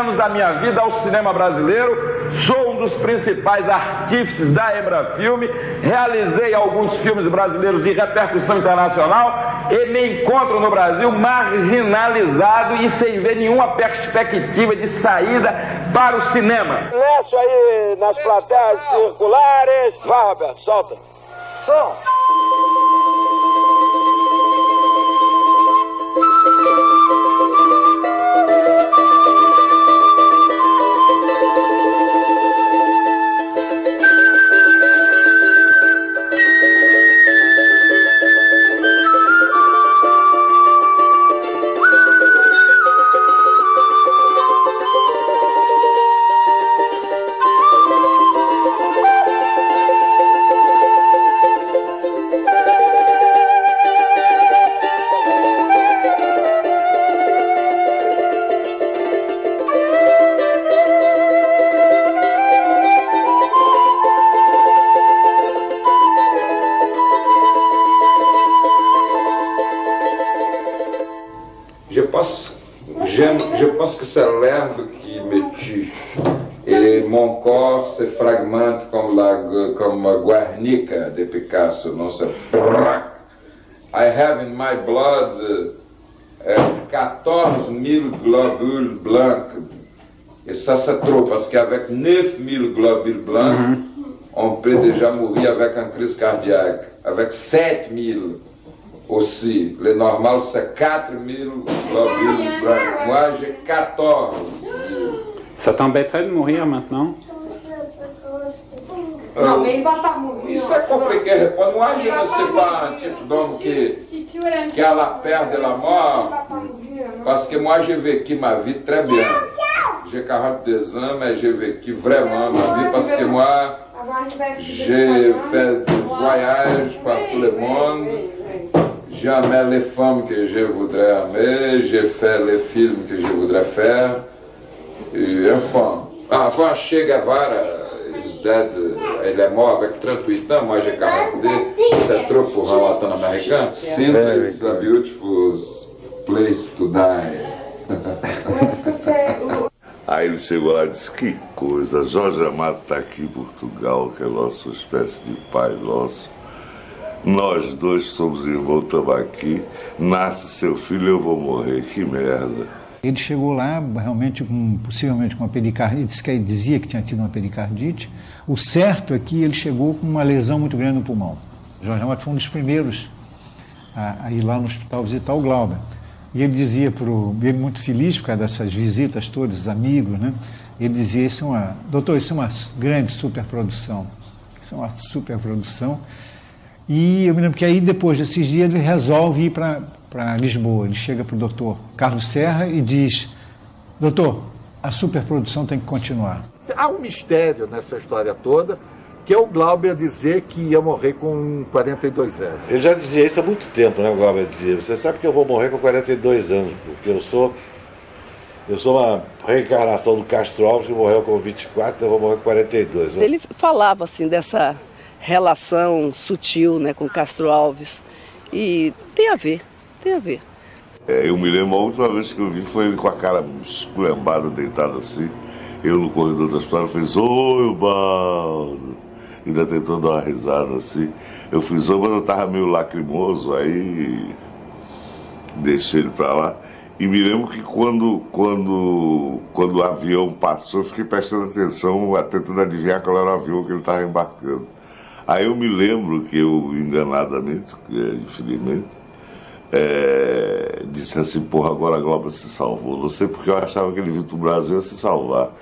dediquei 20 anos da minha vida ao cinema brasileiro, sou um dos principais artífices da Embrafilme, realizei alguns filmes brasileiros de repercussão internacional e me encontro no Brasil marginalizado e sem ver nenhuma perspectiva de saída para o cinema. Silêncio aí nas plateias circulares. Vai, Roberto, solta. Som. Guernica de Picasso. Non, c'est I have in my blood uh, 14 000 globules blancs. Et ça, c'est trop, parce qu'avec 9 000 globules blancs, on peut déjà mourir avec un crise cardiaque. Avec 7 000 aussi. Le normal, c'est 4 000 globules blancs. Moi, j'ai 14 000. Ça t'embêterait de mourir maintenant? Isso é. Moi, je ne sais pas un type d'homme qui, Si tu es qui a la peur de la mort, parce que moi, j'ai vécu ma vie très bien. J'ai 42 ans, mais j'ai vécu vraiment ma vie, parce que moi, j'ai fait des voyages par tout le monde. J'aimais les femmes que je voudrais aimer, j'ai fait les films que je voudrais faire. E, enfin, enfin, Che Guevara is dead, ele é mort avec 38 ans, moi j'ai 42, c'est trop pour un latino-américain. Sintra is a beautiful place to die. Aí ele chegou lá e disse: Que coisa, Jorge Amado está aqui em Portugal, que é nossa espécie de pai nosso. Nós dois somos irmãos, estamos aqui. Nasce seu filho, eu vou morrer. Que merda. Ele chegou lá realmente com, possivelmente com uma pericardite, disse que ele dizia que tinha tido uma pericardite. O certo é que ele chegou com uma lesão muito grande no pulmão. Jorge Amado foi um dos primeiros a, a ir lá no hospital visitar o Glauber. E ele dizia para o. Ele muito feliz por causa dessas visitas todas, amigos, né? Ele dizia: Isso é uma. Doutor, isso é uma grande superprodução. Isso é uma superprodução. E eu me lembro que aí, depois desses dias, ele resolve ir para Lisboa. Ele chega para o doutor Carlos Serra e diz: Doutor, a superprodução tem que continuar. Há um mistério nessa história toda, que é o Glauber dizer que ia morrer com 42 anos. Ele já dizia isso há muito tempo, né? O Glauber dizia: Você sabe que eu vou morrer com 42 anos, porque eu sou. Eu sou uma reencarnação do Castro Alves que morreu com 24, eu vou morrer com 42. Ele falava assim dessa relação sutil né, com Castro Alves. E tem a ver, tem a ver. É, eu me lembro, a última vez que eu vi foi ele com a cara esculhambada, deitado assim. Eu no corredor da história fiz, oi, Baldo. Ainda tentou dar uma risada assim. Eu fiz, oi, mas eu tava meio lacrimoso, aí deixei ele pra lá. E me lembro que quando, quando, quando o avião passou, eu fiquei prestando atenção, tentando adivinhar qual era o avião que ele estava embarcando. Aí eu me lembro que eu, enganadamente, infelizmente, é, disse assim, porra, agora a Globo se salvou. Não sei porque eu achava que ele vinha para o Brasil a se salvar.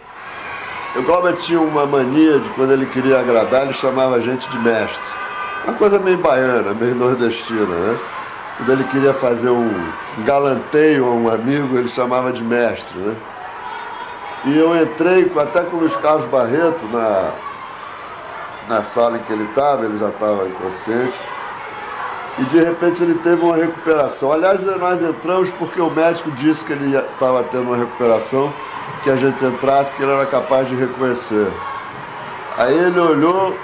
O Glauber tinha uma mania de quando ele queria agradar, ele chamava a gente de mestre. Uma coisa meio baiana, meio nordestina, né? Quando ele queria fazer um galanteio a um amigo, ele chamava de mestre, né? E eu entrei até com o Luiz Carlos Barreto na, na sala em que ele estava, ele já estava inconsciente. E de repente ele teve uma recuperação. Aliás, nós entramos porque o médico disse que ele estava tendo uma recuperação, que a gente entrasse, que ele era capaz de reconhecer. Aí ele olhou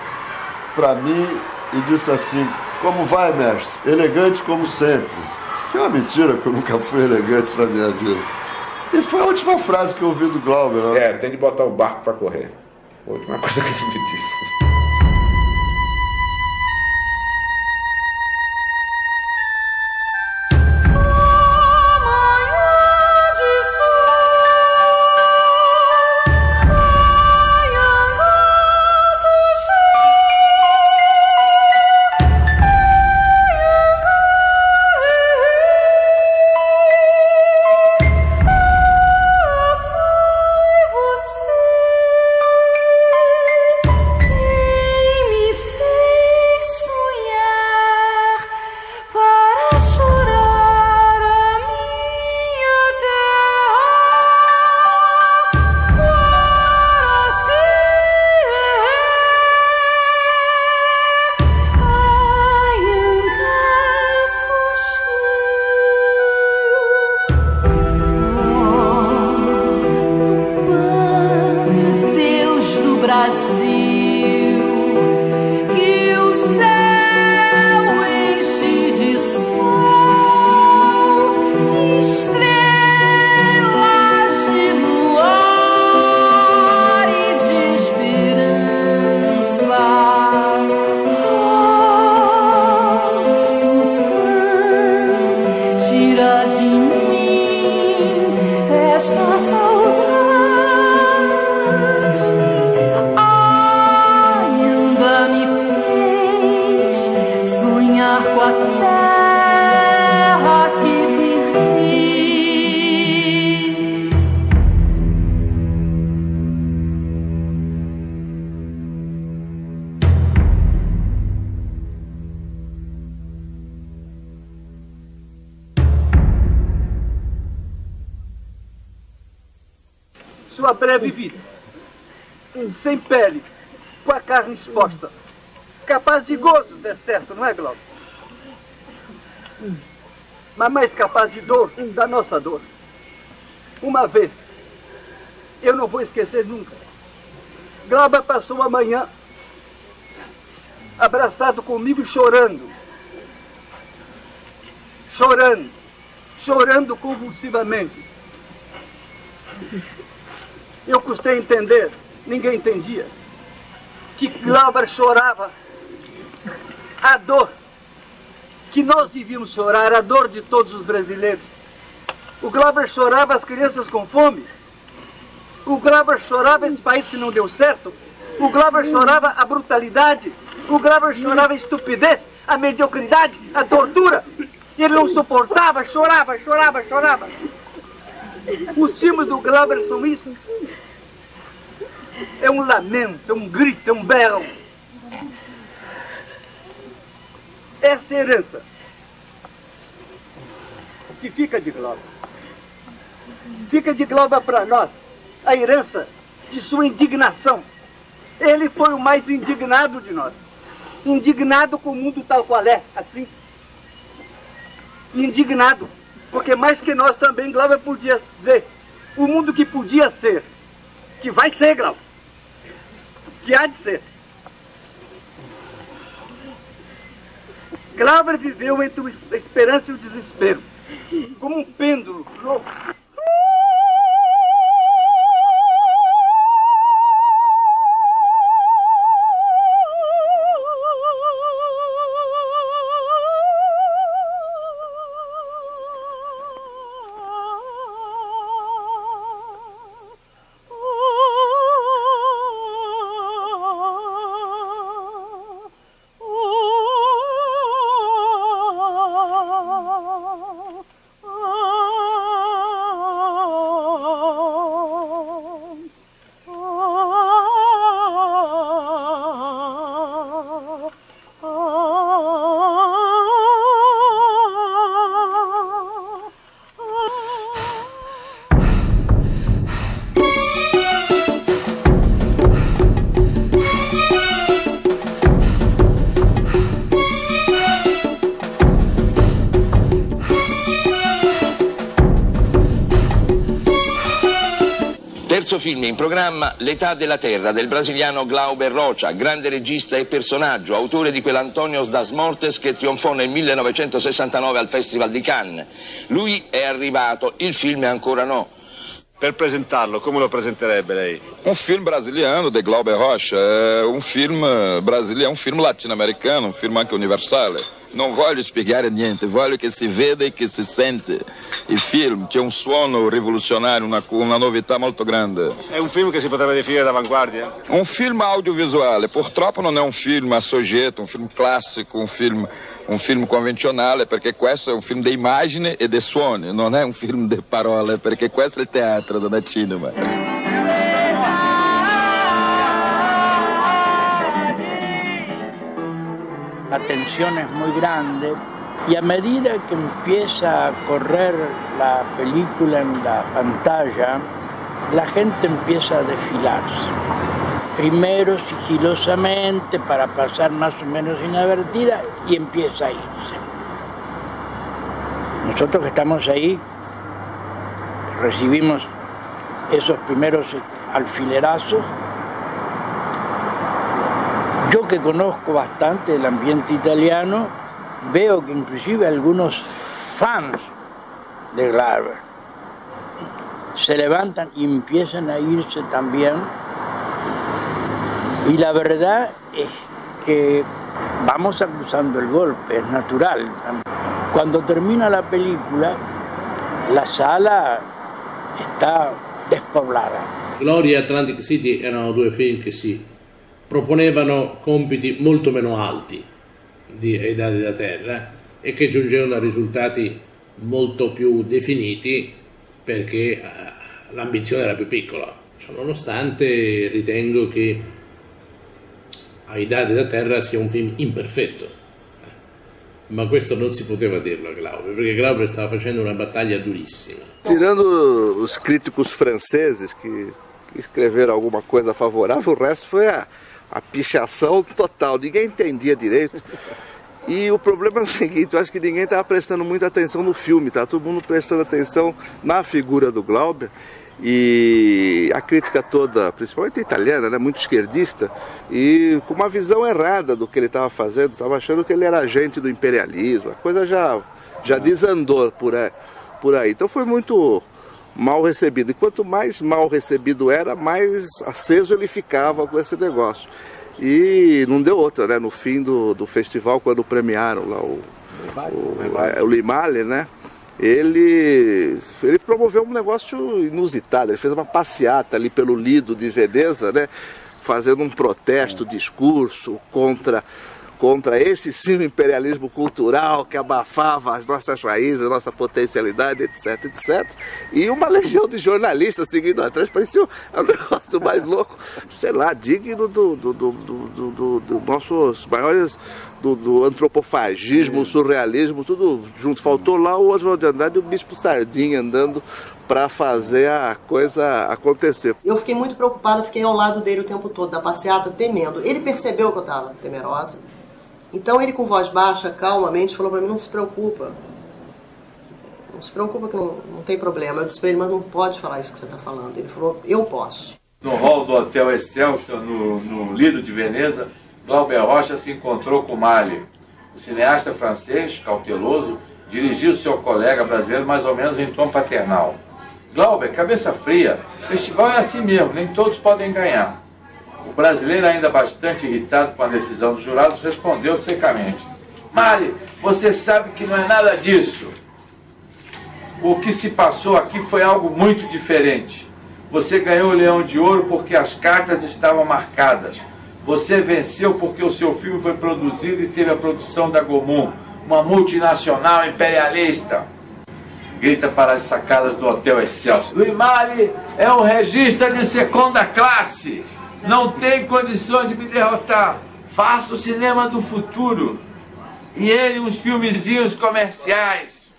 para mim e disse assim: Como vai, mestre? Elegante como sempre. Que é uma mentira, porque eu nunca fui elegante na minha vida. E foi a última frase que eu ouvi do Glauber. Né? É, tem de botar o barco para correr. Foi a última coisa que ele me disse. Mas mais capaz de dor, da nossa dor. Uma vez, eu não vou esquecer nunca, Glauber passou a manhã abraçado comigo chorando. Chorando, chorando convulsivamente. Eu custei entender, ninguém entendia, que Glauber chorava a dor que nós devíamos chorar a dor de todos os brasileiros. O Glauber chorava as crianças com fome. O Glauber chorava esse país que não deu certo. O Glauber chorava a brutalidade. O Glauber chorava a estupidez, a mediocridade, a tortura. Ele não suportava, chorava, chorava, chorava. Os filmes do Glauber são isso. É um lamento, é um grito, é um berro. Essa herança que fica de Glauber. Fica de Glauber para nós a herança de sua indignação. Ele foi o mais indignado de nós. Indignado com o mundo tal qual é, assim. Indignado, porque mais que nós também, Glauber podia ver o mundo que podia ser, que vai ser, Glauber, que há de ser. Glauber viveu entre a esperança e o desespero, como um pêndulo louco. Terzo film in programma, L'età della terra del brasiliano Glauber Rocha, grande regista e personaggio, autore di quell'Antonios das Mortes che trionfò nel 1969 al Festival di Cannes. Lui è arrivato, il film è ancora no. Per presentarlo, come lo presenterebbe lei? Um filme brasiliano de Glauber Rocha, é um filme brasileiro, é um filme latino-americano, um filme anche universale. Non voglio spiegare niente, voglio che si veda e che si sente il film. C'è un suono rivoluzionario, una, una novità molto grande. È un film che si potrebbe definire d'avanguardia? Um filme audiovisuale, purtroppo non è un film a soggetto, un film classico, un film, un film convenzionale, perché questo è un film di immagine e di suoni, non è un film di parole, perché questo è il teatro, non è cinema. La tensión es muy grande y a medida que empieza a correr la película en la pantalla, la gente empieza a desfilarse. Primero sigilosamente para pasar más o menos inadvertida y empieza a irse. Nosotros que estamos ahí recibimos esos primeros alfilerazos yo que conozco bastante el ambiente italiano, veo que inclusive algunos fans de Glauber se levantan y empiezan a irse también. Y la verdad es que vamos acusando el golpe, es natural. Cuando termina la película, la sala está despoblada. Gloria e Atlantic City erano due film che si proponevano compiti molto meno alti di, ai dati da terra e che giungevano a risultati molto più definiti perché eh, l'ambizione era più piccola. Cioè, nonostante ritengo che ai dati da terra sia un film imperfetto, eh, ma questo non si poteva dirlo a Glauber, perché Glauber stava facendo una battaglia durissima. Tirando os críticos franceses que escreveram alguma coisa favorável, o resto foi a, a pichação total, ninguém entendia direito. E o problema é o seguinte, eu acho que ninguém estava prestando muita atenção no filme, tá? Todo mundo prestando atenção na figura do Glauber e a crítica toda, principalmente italiana, né, muito esquerdista, e com uma visão errada do que ele estava fazendo, estava achando que ele era agente do imperialismo, a coisa já, já desandou por aí, por aí. Então foi muito mal recebido. E quanto mais mal recebido era, mais aceso ele ficava com esse negócio. E não deu outra, né? No fim do, do festival, quando premiaram lá o, o, o Limale, né? Ele, ele promoveu um negócio inusitado. Ele fez uma passeata ali pelo Lido de Veneza, né? Fazendo um protesto, discurso contra contra esse sim imperialismo cultural que abafava as nossas raízes, a nossa potencialidade, etc, etc. E uma legião de jornalistas seguindo atrás, parecia um negócio mais louco, sei lá, digno do, do, do, do, do, do nossos maiores do, do, antropofagismo, o surrealismo, tudo junto. Faltou lá o Oswald de Andrade e o Bispo Sardinha andando para fazer a coisa acontecer. Eu fiquei muito preocupada, fiquei ao lado dele o tempo todo, da passeata, temendo. Ele percebeu que eu estava temerosa então ele com voz baixa, calmamente, falou para mim, não se preocupa. Não se preocupa que não, não tem problema. Eu disse para ele, mas não pode falar isso que você está falando. Ele falou, eu posso. No hall do Hotel Excelsior, no, no Lido de Veneza, Glauber Rocha se encontrou com Mali. O cineasta francês, cauteloso, dirigiu seu colega brasileiro mais ou menos em tom paternal. Glauber, cabeça fria, festival é assim mesmo, nem todos podem ganhar. O brasileiro, ainda bastante irritado com a decisão dos jurados, respondeu secamente: Mari, você sabe que não é nada disso. O que se passou aqui foi algo muito diferente. Você ganhou o Leão de Ouro porque as cartas estavam marcadas. Você venceu porque o seu filme foi produzido e teve a produção da Gomum, uma multinacional imperialista. Grita para as sacadas do Hotel Excelsior. Luiz Mali é um regista de segunda classe não tem condições de me derrotar. Faça o cinema do futuro. E ele uns filmezinhos comerciais.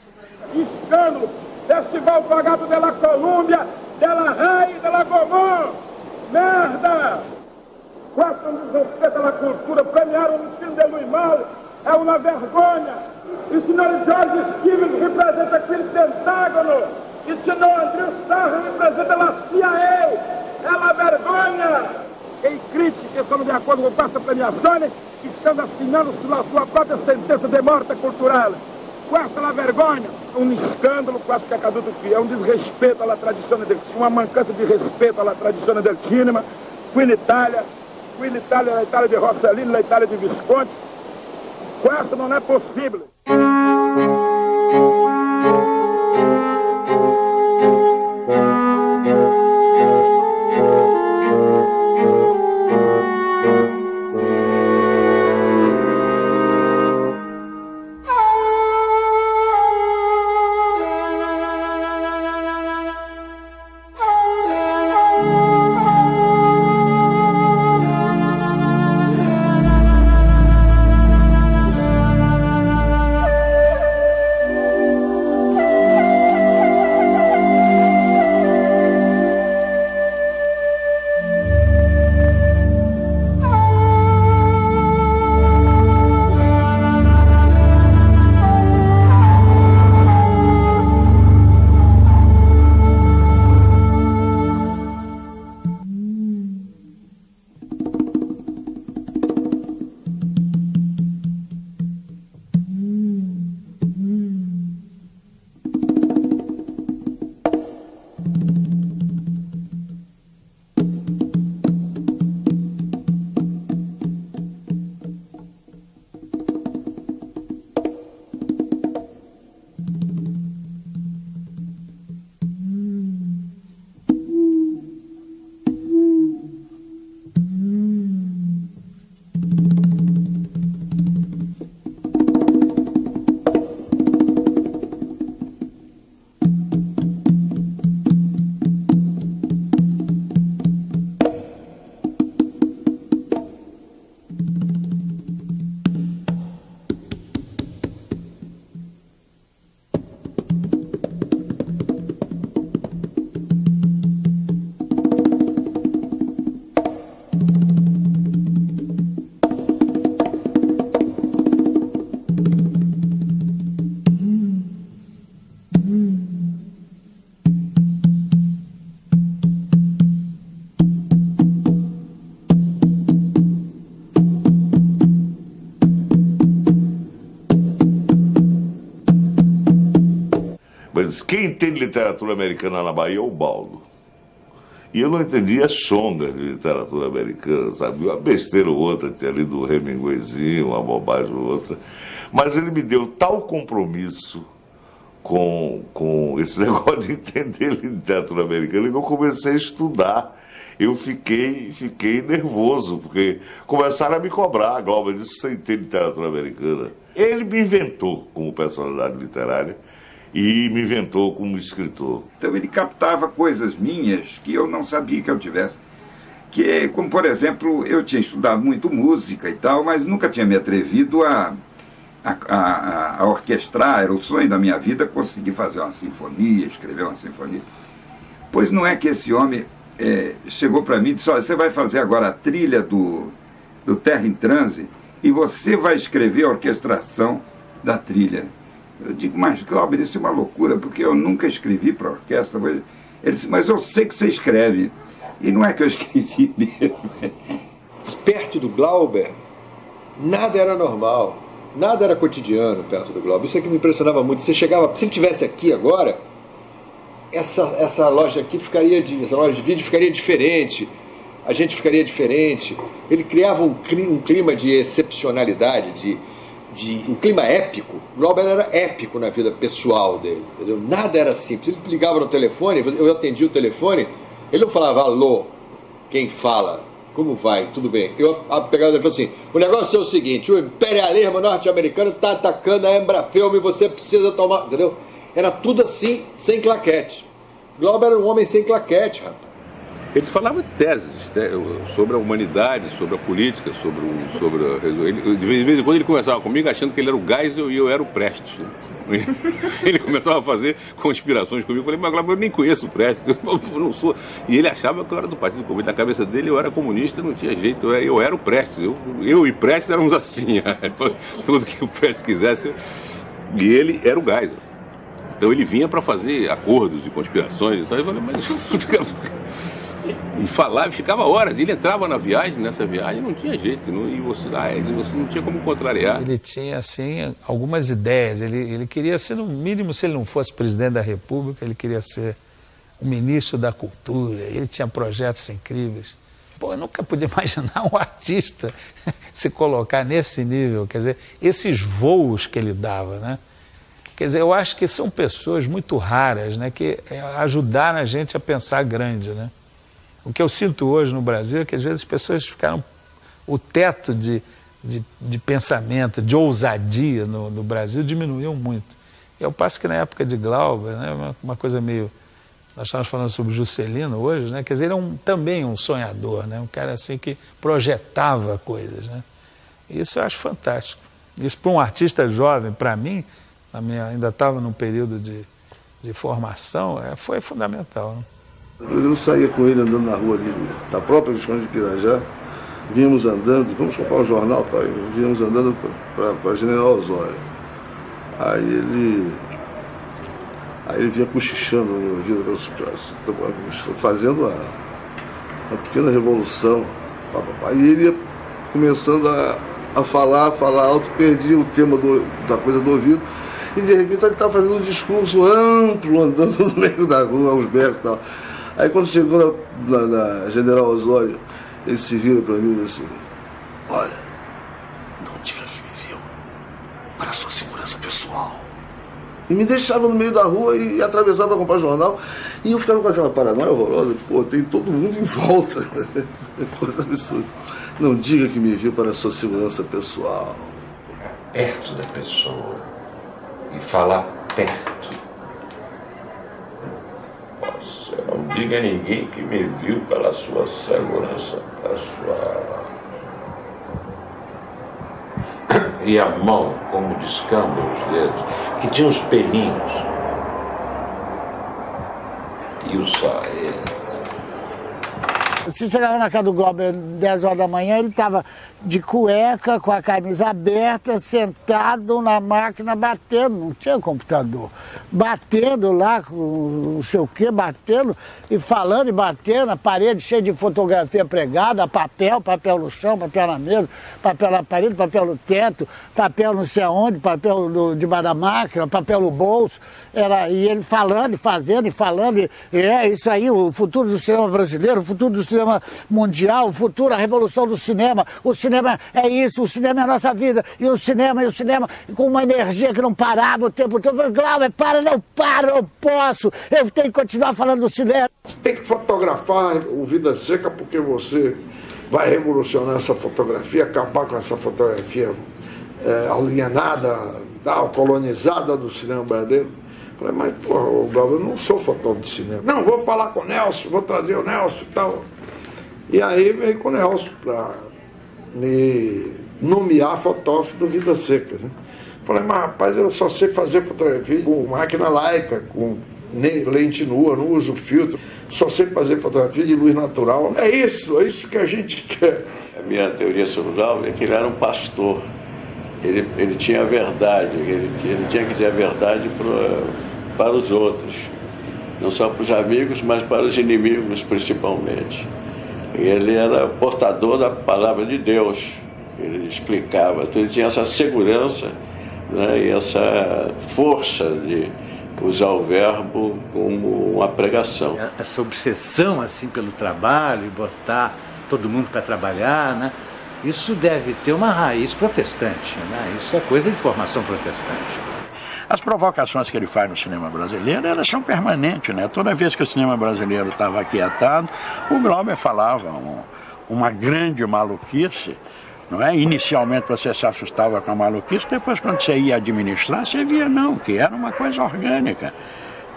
Hiscano, Festival Pagado pela Colômbia, della Rei, della Gomão. Merda! Gostam de respeito à cultura, premiaram o filme de Luiz Mal. É uma vergonha. E o senhor Jorge Stevens representa aquele Pentágono. E o senhor Andrew Starr representa a CIA. É uma vergonha! Em crítica estamos de acordo com questa premiazione, estão assinando sulla sua própria sentença de morte cultural. Questa la vergogna, um escândalo quase que accaduto qui, é um desrespeito alla tradizione del uma mancança de respeito alla tradizione del cinema, qui in Italia, qui in Italia, na Itália de Rossellini, na Itália de Visconti. Questo non è possibile. Quem entende literatura americana na Bahia é o Baldo. E eu não entendia chonga de literatura americana, sabe? Uma besteira ou outra, tinha lido o Hemingwayzinho, uma bobagem ou outra. Mas ele me deu tal compromisso com, com esse negócio de entender literatura americana que eu comecei a estudar. Eu fiquei, fiquei nervoso, porque começaram a me cobrar. A disse: você entende literatura americana? Ele me inventou como personalidade literária e me inventou como escritor. Então ele captava coisas minhas que eu não sabia que eu tivesse. Que, como por exemplo, eu tinha estudado muito música e tal, mas nunca tinha me atrevido a, a, a, a orquestrar. Era o sonho da minha vida conseguir fazer uma sinfonia, escrever uma sinfonia. Pois não é que esse homem é, chegou para mim e disse: Olha, você vai fazer agora a trilha do, do Terra em Transe e você vai escrever a orquestração da trilha. Eu digo, mas Cláudio, isso é uma loucura, porque eu nunca escrevi para orquestra. Ele disse, mas eu sei que você escreve. E não é que eu escrevi mesmo. Perto do Glauber, nada era normal. Nada era cotidiano perto do Glauber. Isso é que me impressionava muito. Você chegava, se ele tivesse aqui agora, essa, essa loja aqui ficaria, de, essa loja de vídeo ficaria diferente. A gente ficaria diferente. Ele criava um clima, um clima de excepcionalidade, de, de um clima épico. O Glauber era épico na vida pessoal dele, entendeu? Nada era simples. Ele ligava no telefone, eu atendia o telefone, ele não falava alô, quem fala, como vai, tudo bem. Eu pegava e falava assim: o negócio é o seguinte, o imperialismo norte-americano está atacando a Embrafilme você precisa tomar. Entendeu? Era tudo assim, sem claquete. Glauber era um homem sem claquete, rapaz. Ele falava teses sobre a humanidade, sobre a política, sobre o. Sobre a, ele, de vez em quando ele conversava comigo achando que ele era o Geisel e eu era o Prestes. Né? Ele começava a fazer conspirações comigo. Eu falei, mas eu nem conheço o Prestes, eu não sou. E ele achava que eu era do Partido Comunista. Na cabeça dele eu era comunista, não tinha jeito, eu era, o Prestes. Eu, eu e Prestes éramos assim. Tudo que o Prestes quisesse. E ele era o Geisel. Então ele vinha para fazer acordos e conspirações e tal. Eu falei, mas E falava, ficava horas. Ele entrava na viagem, nessa viagem, não tinha jeito. Não, e você, ah, você não tinha como contrariar. Ele tinha, assim, algumas ideias. Ele, ele queria ser, no mínimo, se ele não fosse presidente da República, ele queria ser o ministro da Cultura. Ele tinha projetos incríveis. Pô, eu nunca podia imaginar um artista se colocar nesse nível. Quer dizer, esses voos que ele dava, né? Quer dizer, eu acho que são pessoas muito raras, né? Que é, ajudaram a gente a pensar grande, né? O que eu sinto hoje no Brasil é que às vezes as pessoas ficaram. O teto de, de, de pensamento, de ousadia no, no, Brasil diminuiu muito. E eu passo que na época de Glauber, né, uma, uma coisa meio. Nós estávamos falando sobre Juscelino hoje, né? Quer dizer, ele é um, também um sonhador, né? Um cara assim que projetava coisas, né? Isso eu acho fantástico. Isso para um artista jovem, para mim, minha, ainda estava num período de, de formação, é, foi fundamental. Né? Eu saía com ele andando na rua ali, da própria Visconde de Pirajá, vínhamos andando, vamos comprar um jornal, tá? vínhamos andando para General Osório. Aí ele. Aí ele vinha cochichando no meu ouvido, fazendo a, uma pequena revolução. Aí ele ia começando a, a falar, falar alto, perdia o tema do, da coisa do ouvido, e de repente ele estava fazendo um discurso amplo, andando no meio da rua, aos berros e tal. Aí quando chegou na, na, na General Osório, ele se vira para mim e disse assim, olha, não diga que me viu, para sua segurança pessoal. E me deixava no meio da rua e, atravessava para comprar jornal. E eu ficava com aquela paranoia horrorosa, pô, tem todo mundo em volta. Coisa absurda. Não diga que me viu para sua segurança pessoal. Perto da pessoa e falar perto não diga a ninguém que me viu pela sua segurança pessoal. E a mão, como descamba os dedos, que tinha uns pelinhos. E o sair. Se chegava na casa do Glauber 10 horas da manhã, ele estava de cueca, com a camisa aberta, sentado na máquina, batendo, não tinha computador. Batendo lá, não sei o que, batendo e falando e batendo, a parede cheia de fotografia pregada, papel, papel no chão, papel na mesa, papel na parede, papel no teto, papel não sei aonde, papel no, debaixo da máquina, papel no bolso. Era, e ele falando e fazendo e falando, e, é isso aí, o futuro do cinema brasileiro, o futuro do cinema mundial, o futuro, a revolução do cinema, o cinema cinema é isso, o cinema é a nossa vida. E o cinema, e o cinema com uma energia que não parava o tempo todo. Eu falei, Glauber, para, não para, não posso. Eu tenho que continuar falando do cinema. Tem que fotografar o Vida Seca porque você vai revolucionar essa fotografia, acabar com essa fotografia é, alienada, tal, colonizada do cinema brasileiro. Falei, mas, porra, Glauber, eu não sou fotógrafo de cinema. Não, vou falar com o Nelson, vou trazer o Nelson e tal. E aí veio com o Nelson para me nomear fotógrafo do Vida Seca. Né? Falei, mas rapaz, eu só sei fazer fotografia com máquina laica, com lente nua, não uso filtro, só sei fazer fotografia de luz natural. É isso, é isso que a gente quer. A minha teoria sobre o Galvin é que ele era um pastor. Ele, ele tinha a verdade, ele, ele tinha que dizer a verdade para, para os outros. Não só para os amigos, mas para os inimigos principalmente. Ele era portador da palavra de Deus. Ele explicava, então ele tinha essa segurança né, e essa força de usar o verbo como uma pregação. Essa obsessão assim pelo trabalho botar todo mundo para trabalhar, né? Isso deve ter uma raiz protestante, né? Isso é coisa de formação protestante. As provocações que ele faz no cinema brasileiro, elas são permanentes, né? Toda vez que o cinema brasileiro estava aquietado, o Glauber falava um, uma grande maluquice, não é? Inicialmente você se assustava com a maluquice, depois quando você ia administrar, você via não, que era uma coisa orgânica,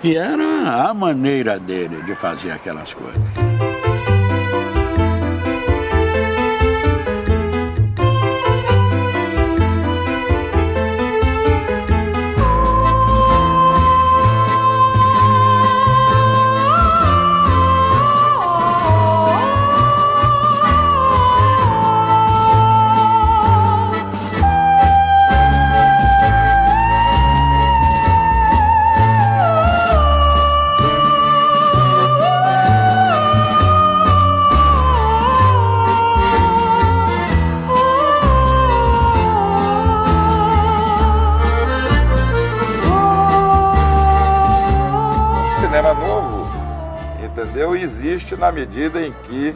que era a maneira dele de fazer aquelas coisas. Existe na medida em que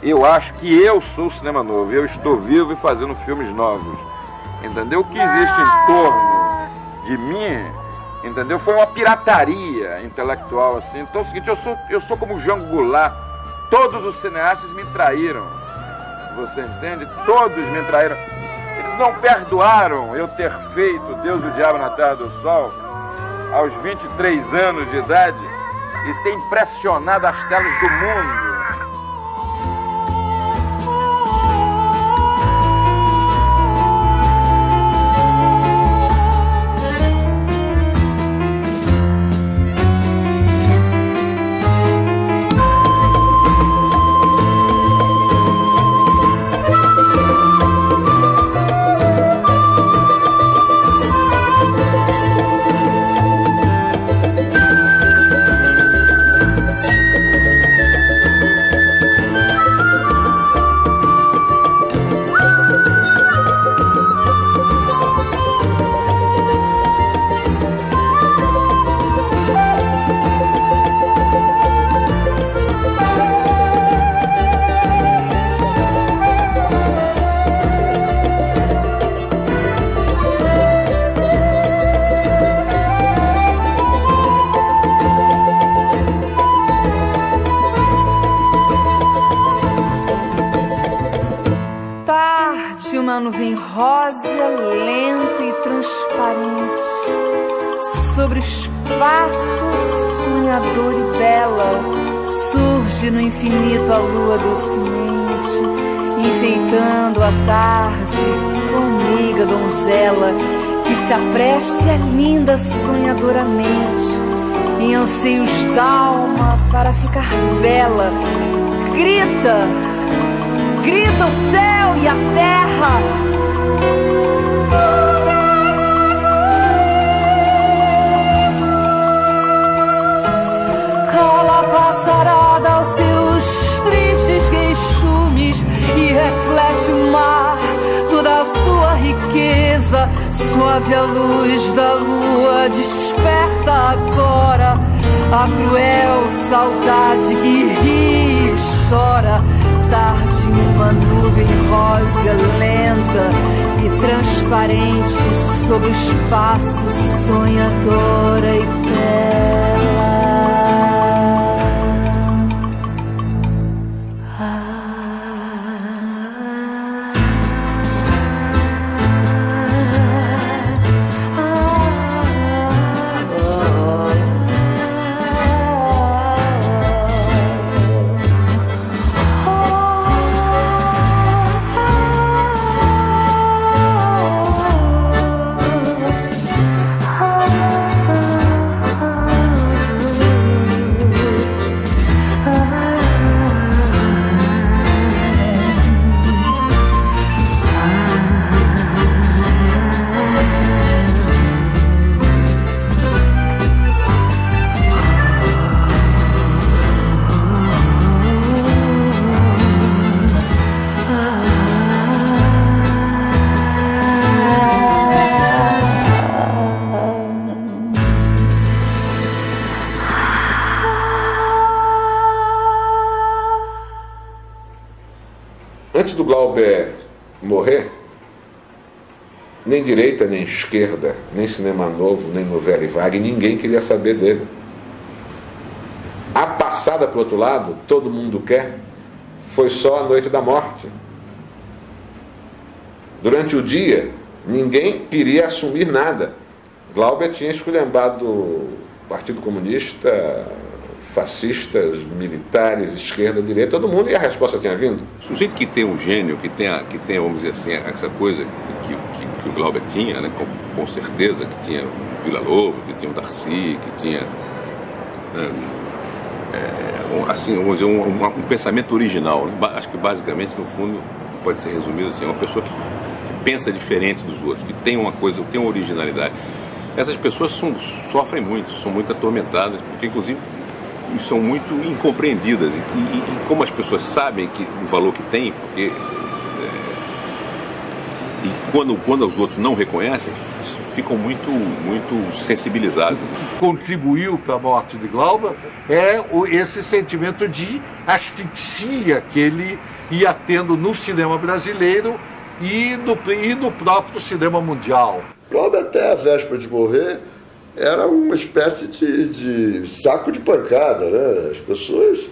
eu acho que eu sou o cinema novo, eu estou vivo e fazendo filmes novos, entendeu? O que existe em torno de mim, entendeu? Foi uma pirataria intelectual, assim. Então é o seguinte, eu sou, eu sou como Jean Goulart, todos os cineastas me traíram, você entende? Todos me traíram. Eles não perdoaram eu ter feito Deus, o Diabo na Terra do Sol aos 23 anos de idade e ter impressionado as telas do mundo. Sobre o espaço sonhador e bela, surge no infinito a lua docemente, enfeitando a tarde com meiga donzela que se apreste a linda sonhadoramente, em anseios d'alma para ficar bela, grita grita o céu e a terra. Cala a passarada aos seus tristes queixumes e reflete o mar, toda a sua riqueza. Suave a luz da lua desperta agora a cruel saudade que ri e chora tarde uma nuvem rósea lenta e transparente sobre o espaço sonhadora e bela. Glauber morrer, nem direita, nem esquerda, nem cinema novo, nem novela e vague, ninguém queria saber dele. A passada para o outro lado, todo mundo quer, foi só a noite da morte. Durante o dia, ninguém queria assumir nada. Glauber tinha esculhambado o Partido Comunista, fascistas, militares, esquerda, direita, todo mundo, e a resposta tinha vindo. O sujeito que tem um gênio, que tem, que tem vamos dizer assim, essa coisa que, que, que o Glauber tinha, né, com, com, certeza, que tinha o Vila Lobo, que tinha o Darcy, que tinha. É, um, assim, vamos dizer, um, um, um pensamento original. Né? Acho que basicamente, no fundo, pode ser resumido assim, uma pessoa que, que pensa diferente dos outros, que tem uma coisa, tem uma originalidade. Essas pessoas são, sofrem muito, são muito atormentadas, porque inclusive e são muito incompreendidas. E, e, e, como as pessoas sabem que, o valor que tem, porque. É, e quando, quando os outros não reconhecem, ficam muito, muito sensibilizados. Contribuiu para a morte de Glauber é o, esse sentimento de asfixia que ele ia tendo no cinema brasileiro e no, e no próprio cinema mundial. Glauber, até a véspera de morrer, era uma espécie de, de saco de pancada, né? As pessoas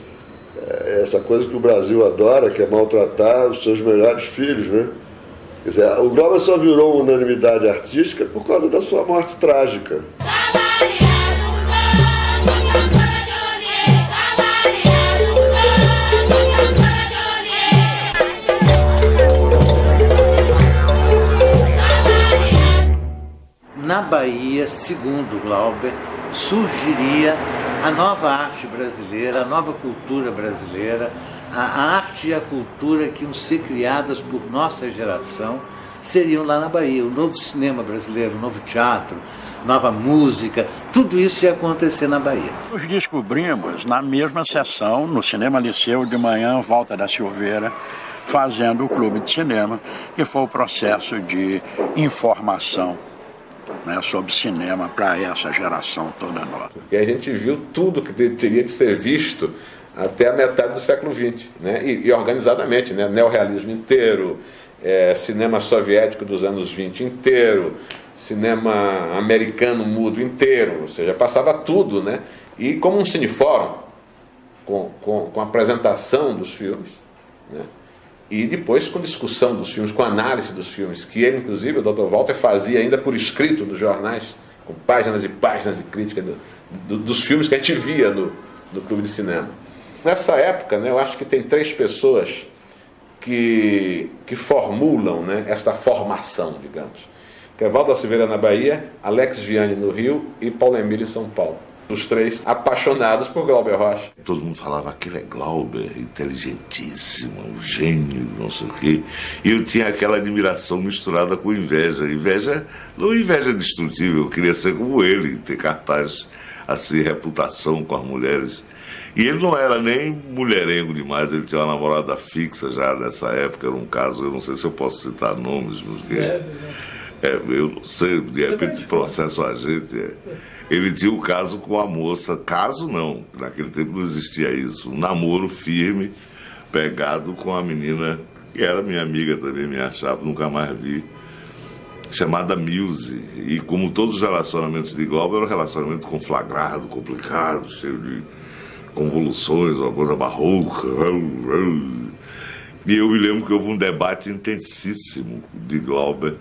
é, essa coisa que o Brasil adora, que é maltratar os seus melhores filhos, né? Quer dizer, o Glauber só virou unanimidade artística por causa da sua morte trágica. Bahia, segundo Glauber, surgiria a nova arte brasileira, a nova cultura brasileira, a arte e a cultura que iam ser criadas por nossa geração seriam lá na Bahia. O novo cinema brasileiro, o novo teatro, nova música, tudo isso ia acontecer na Bahia. Nos descobrimos na mesma sessão, no Cinema Liceu de manhã, Volta da Silveira, fazendo o clube de cinema, que foi o processo de informação né, sobre cinema para essa geração toda nova. Porque a gente viu tudo que teria de ser visto até a metade do século XX, né? e, e organizadamente, né? neorrealismo inteiro, é, cinema soviético dos anos 20 inteiro, cinema americano mudo inteiro, ou seja, passava tudo, né? e como um cinefórum, com, com, com apresentação dos filmes, né? E depois com discussão dos filmes, com análise dos filmes, que ele, inclusive, o Dr. Walter fazia ainda por escrito nos jornais, com páginas e páginas de crítica do, do, dos filmes que a gente via no, no clube de cinema. Nessa época, né, eu acho que tem três pessoas que, que formulam né, esta formação, digamos. Que é Valda Silveira na Bahia, Alex Viane no Rio e Paulo Emílio em São Paulo. Os três apaixonados por Glauber Rocha. Todo mundo falava, aquele é Glauber, inteligentíssimo, um gênio, não sei o quê. E eu tinha aquela admiração misturada com inveja. Inveja, não inveja destrutível, eu queria ser como ele, ter cartaz, assim, reputação com as mulheres. E ele não era nem mulherengo demais, ele tinha uma namorada fixa já nessa época, era um caso, eu não sei se eu posso citar nomes, porque. É, é eu não sei, de repente processo a gente. É. Ele tinha um caso com a moça, caso não, naquele tempo não existia isso, um namoro firme, pegado com a menina, que era minha amiga também, minha chapa, nunca mais vi, chamada Muse. E como todos os relacionamentos de Globo, era um relacionamento conflagrado, complicado, cheio de convoluções, uma coisa barroca. E eu me lembro que houve um debate intensíssimo de Glauber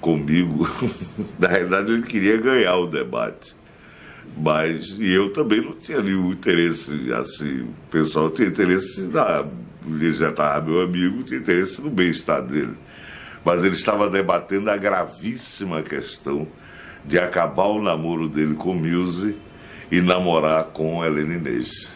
comigo. Na realidade, ele queria ganhar o debate. Mas e eu também não tinha nenhum interesse, assim, o pessoal tinha interesse na. Ele já estava meu amigo, tinha interesse no bem-estar dele. Mas ele estava debatendo a gravíssima questão de acabar o namoro dele com Muse e namorar com Helena Inês.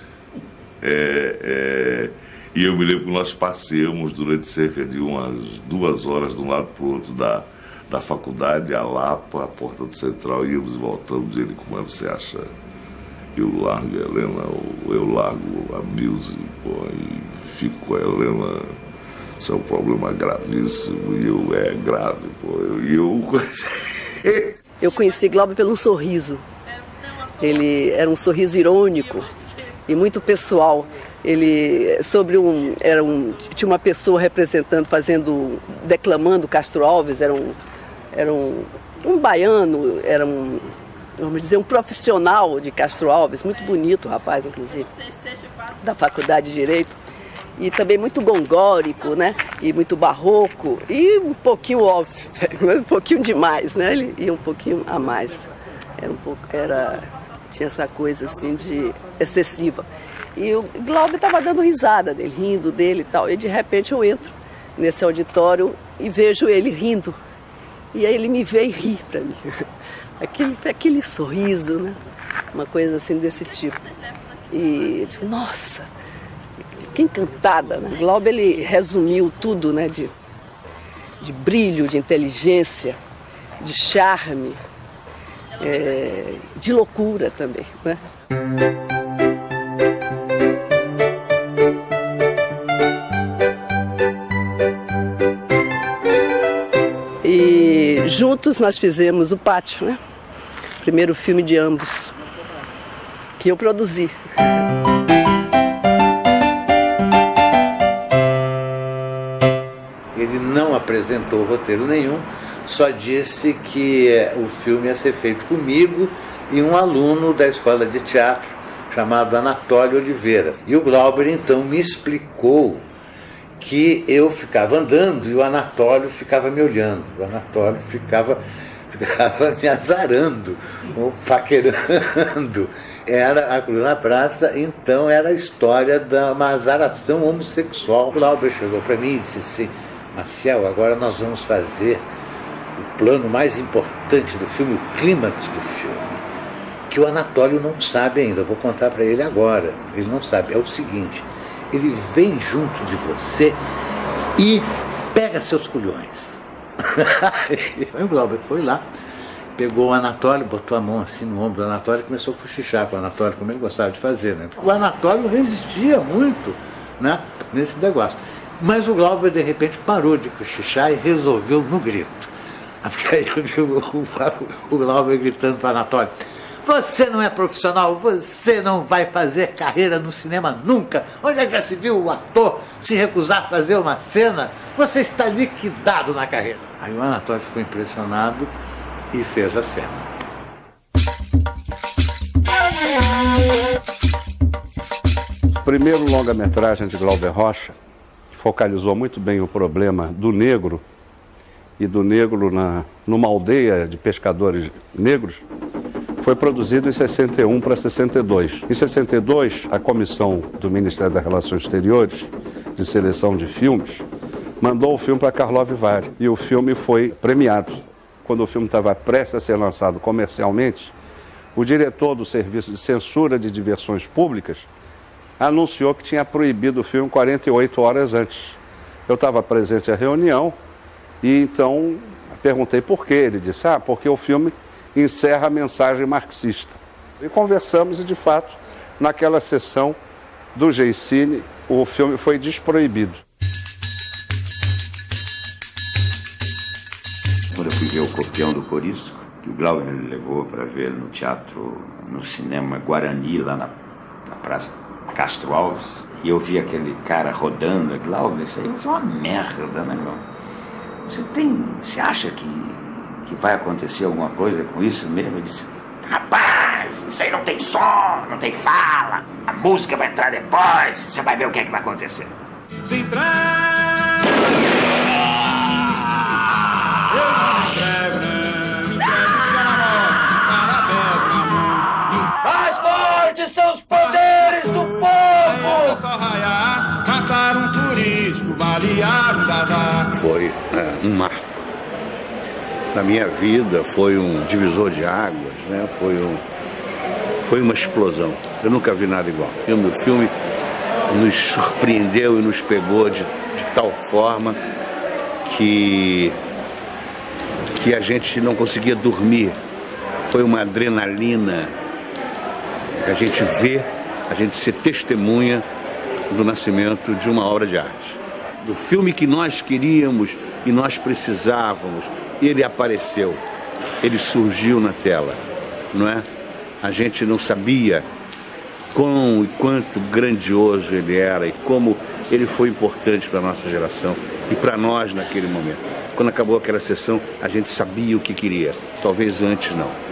É, é, e eu me lembro que nós passeamos durante cerca de umas duas horas de um lado para o outro da, da faculdade, a Lapa, a porta do Central, íamos e voltamos. Ele, como é você acha? Eu largo a Helena, ou eu largo a Muse, pô, e fico com a Helena. Isso é um problema gravíssimo, e eu, é grave, pô. E eu, eu... eu conheci Glauber pelo sorriso. Ele era um sorriso irônico e muito pessoal. Ele sobre um era um tinha uma pessoa representando, fazendo, declamando Castro Alves. Era um era um, um baiano, era um vamos dizer um profissional de Castro Alves, muito bonito, rapaz, inclusive, da Faculdade de Direito e também muito gongórico, né? E muito barroco e um pouquinho off, um pouquinho demais, né? Ele um pouquinho a mais. Era um pouco, era tinha essa coisa assim de excessiva. E o Glauber estava dando risada dele, rindo dele e tal. E de repente eu entro nesse auditório e vejo ele rindo. E aí ele me vê e ri para mim. Aquele, aquele sorriso, né? Uma coisa assim desse tipo. E eu digo, nossa, fiquei encantada, né? Glauber ele resumiu tudo, né? De, de brilho, de inteligência, de charme, é, de loucura também. Né? Juntos nós fizemos o Pátio, né? Primeiro filme de ambos que eu produzi. Ele não apresentou roteiro nenhum, só disse que eh, o filme ia ser feito comigo e um aluno da escola de teatro chamado Anatólio Oliveira. E o Glauber então me explicou que eu ficava andando e o Anatólio ficava me olhando. O Anatólio ficava, ficava me azarando, paquerando. Era a Cruz na Praça, então era a história de uma azaração homossexual. O Glauber chegou para mim e disse assim, Marcel, agora nós vamos fazer o plano mais importante do filme, o clímax do filme, que o Anatólio não sabe ainda, eu vou contar para ele agora. Ele não sabe, é o seguinte, ele vem junto de você e pega seus culhões. O Glauber foi lá, pegou o Anatólio, botou a mão assim no ombro do Anatólio e começou a cochichar com o Anatólio, como ele gostava de fazer. Né? O Anatólio resistia muito né, nesse negócio. Mas o Glauber, de repente, parou de cochichar e resolveu no grito. Aí eu vi o, o Glauber gritando para o Anatólio. Você não é profissional, você não vai fazer carreira no cinema nunca. Onde é que já se viu o ator se recusar a fazer uma cena? Você está liquidado na carreira. Aí o Anatólio ficou impressionado e fez a cena. O primeiro longa-metragem de Glauber Rocha focalizou muito bem o problema do negro e do negro na, numa aldeia de pescadores negros foi produzido em 61 para 62. Em 62, a comissão do Ministério das Relações Exteriores de seleção de filmes mandou o filme para Karlov Vare e o filme foi premiado. Quando o filme estava prestes a ser lançado comercialmente, o diretor do Serviço de Censura de Diversões Públicas anunciou que tinha proibido o filme 48 horas antes. Eu estava presente à reunião e então perguntei por quê. Ele disse: Ah, porque o filme encerra a mensagem marxista. E conversamos e, de fato, naquela sessão do Geicine, o filme foi desproibido. Quando eu fui ver o Copião do Corisco, que o Glauber levou para ver no teatro, no cinema Guarani, lá na, na Praça Castro Alves, e eu vi aquele cara rodando, Glauber, isso aí é uma merda, né, Glauber? Você tem. Você acha que, que vai acontecer alguma coisa com isso mesmo? Ele disse, rapaz, isso aí não tem som, não tem fala, a música vai entrar depois, você vai ver o que é que vai acontecer. Se Mais fortes são os poderes do povo! Mataram um turismo, balearam Dadá. Foi é, um marco. Na minha vida foi um divisor de águas, né? foi, um, foi uma explosão. Eu nunca vi nada igual. E o filme nos surpreendeu e nos pegou de, de tal forma que, que a gente não conseguia dormir. Foi uma adrenalina que a gente vê, a gente se testemunha do nascimento de uma obra de arte. Do filme que nós queríamos e nós precisávamos, ele apareceu, ele surgiu na tela, não é? A gente não sabia quão e quanto grandioso ele era e como ele foi importante para a nossa geração e para nós naquele momento. Quando acabou aquela sessão, a gente sabia o que queria, talvez antes não.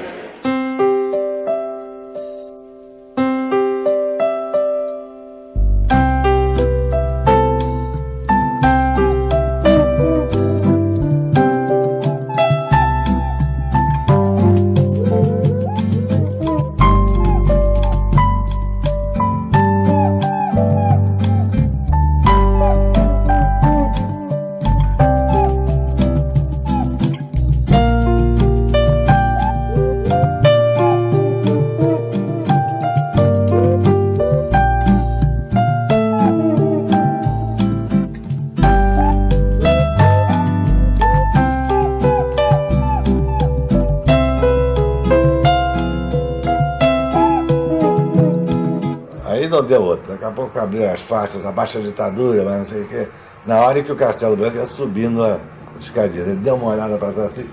Outra. Daqui a pouco abriram as faixas, abaixa a ditadura, mas não sei o quê. Na hora que o Castelo Branco ia subindo a escadinha, ele deu uma olhada para trás assim,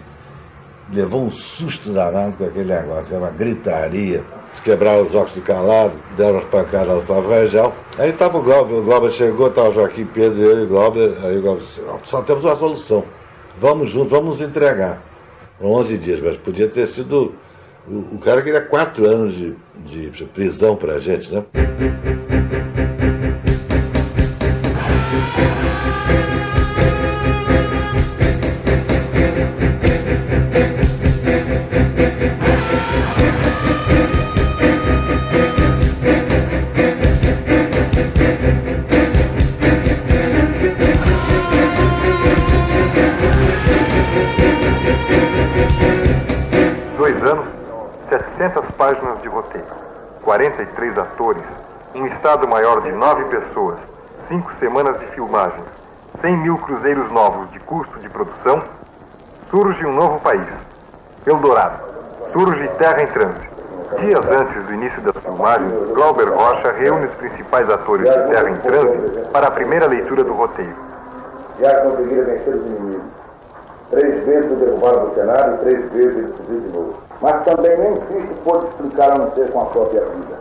levou um susto danado com aquele negócio, era uma gritaria. Se quebraram os óculos do calado, deram as pancadas ao Flávio Rangel. Aí estava o Glauber, o Glauber chegou, estava o Joaquim Pedro, e o Glauber, aí o Glauber disse, só temos uma solução. Vamos juntos, vamos nos entregar. Foram 11 dias, mas podia ter sido. O, o cara queria quatro anos de, de prisão para a gente, né? Páginas de roteiro, 43 atores, um estado maior de nove pessoas, cinco semanas de filmagem, 100 mil cruzeiros novos de custo de produção, surge um novo país, Eldorado. Surge Terra em Trânsito. Dias antes do início das filmagens, Glauber Rocha reúne os principais atores de Terra em Trânsito para a primeira leitura do roteiro. Já conseguiram vencer os inimigos. Três vezes o derrubaram do cenário e três vezes ele subiu de novo. Mas também nem Cristo pôde explicar a não ser com a própria vida.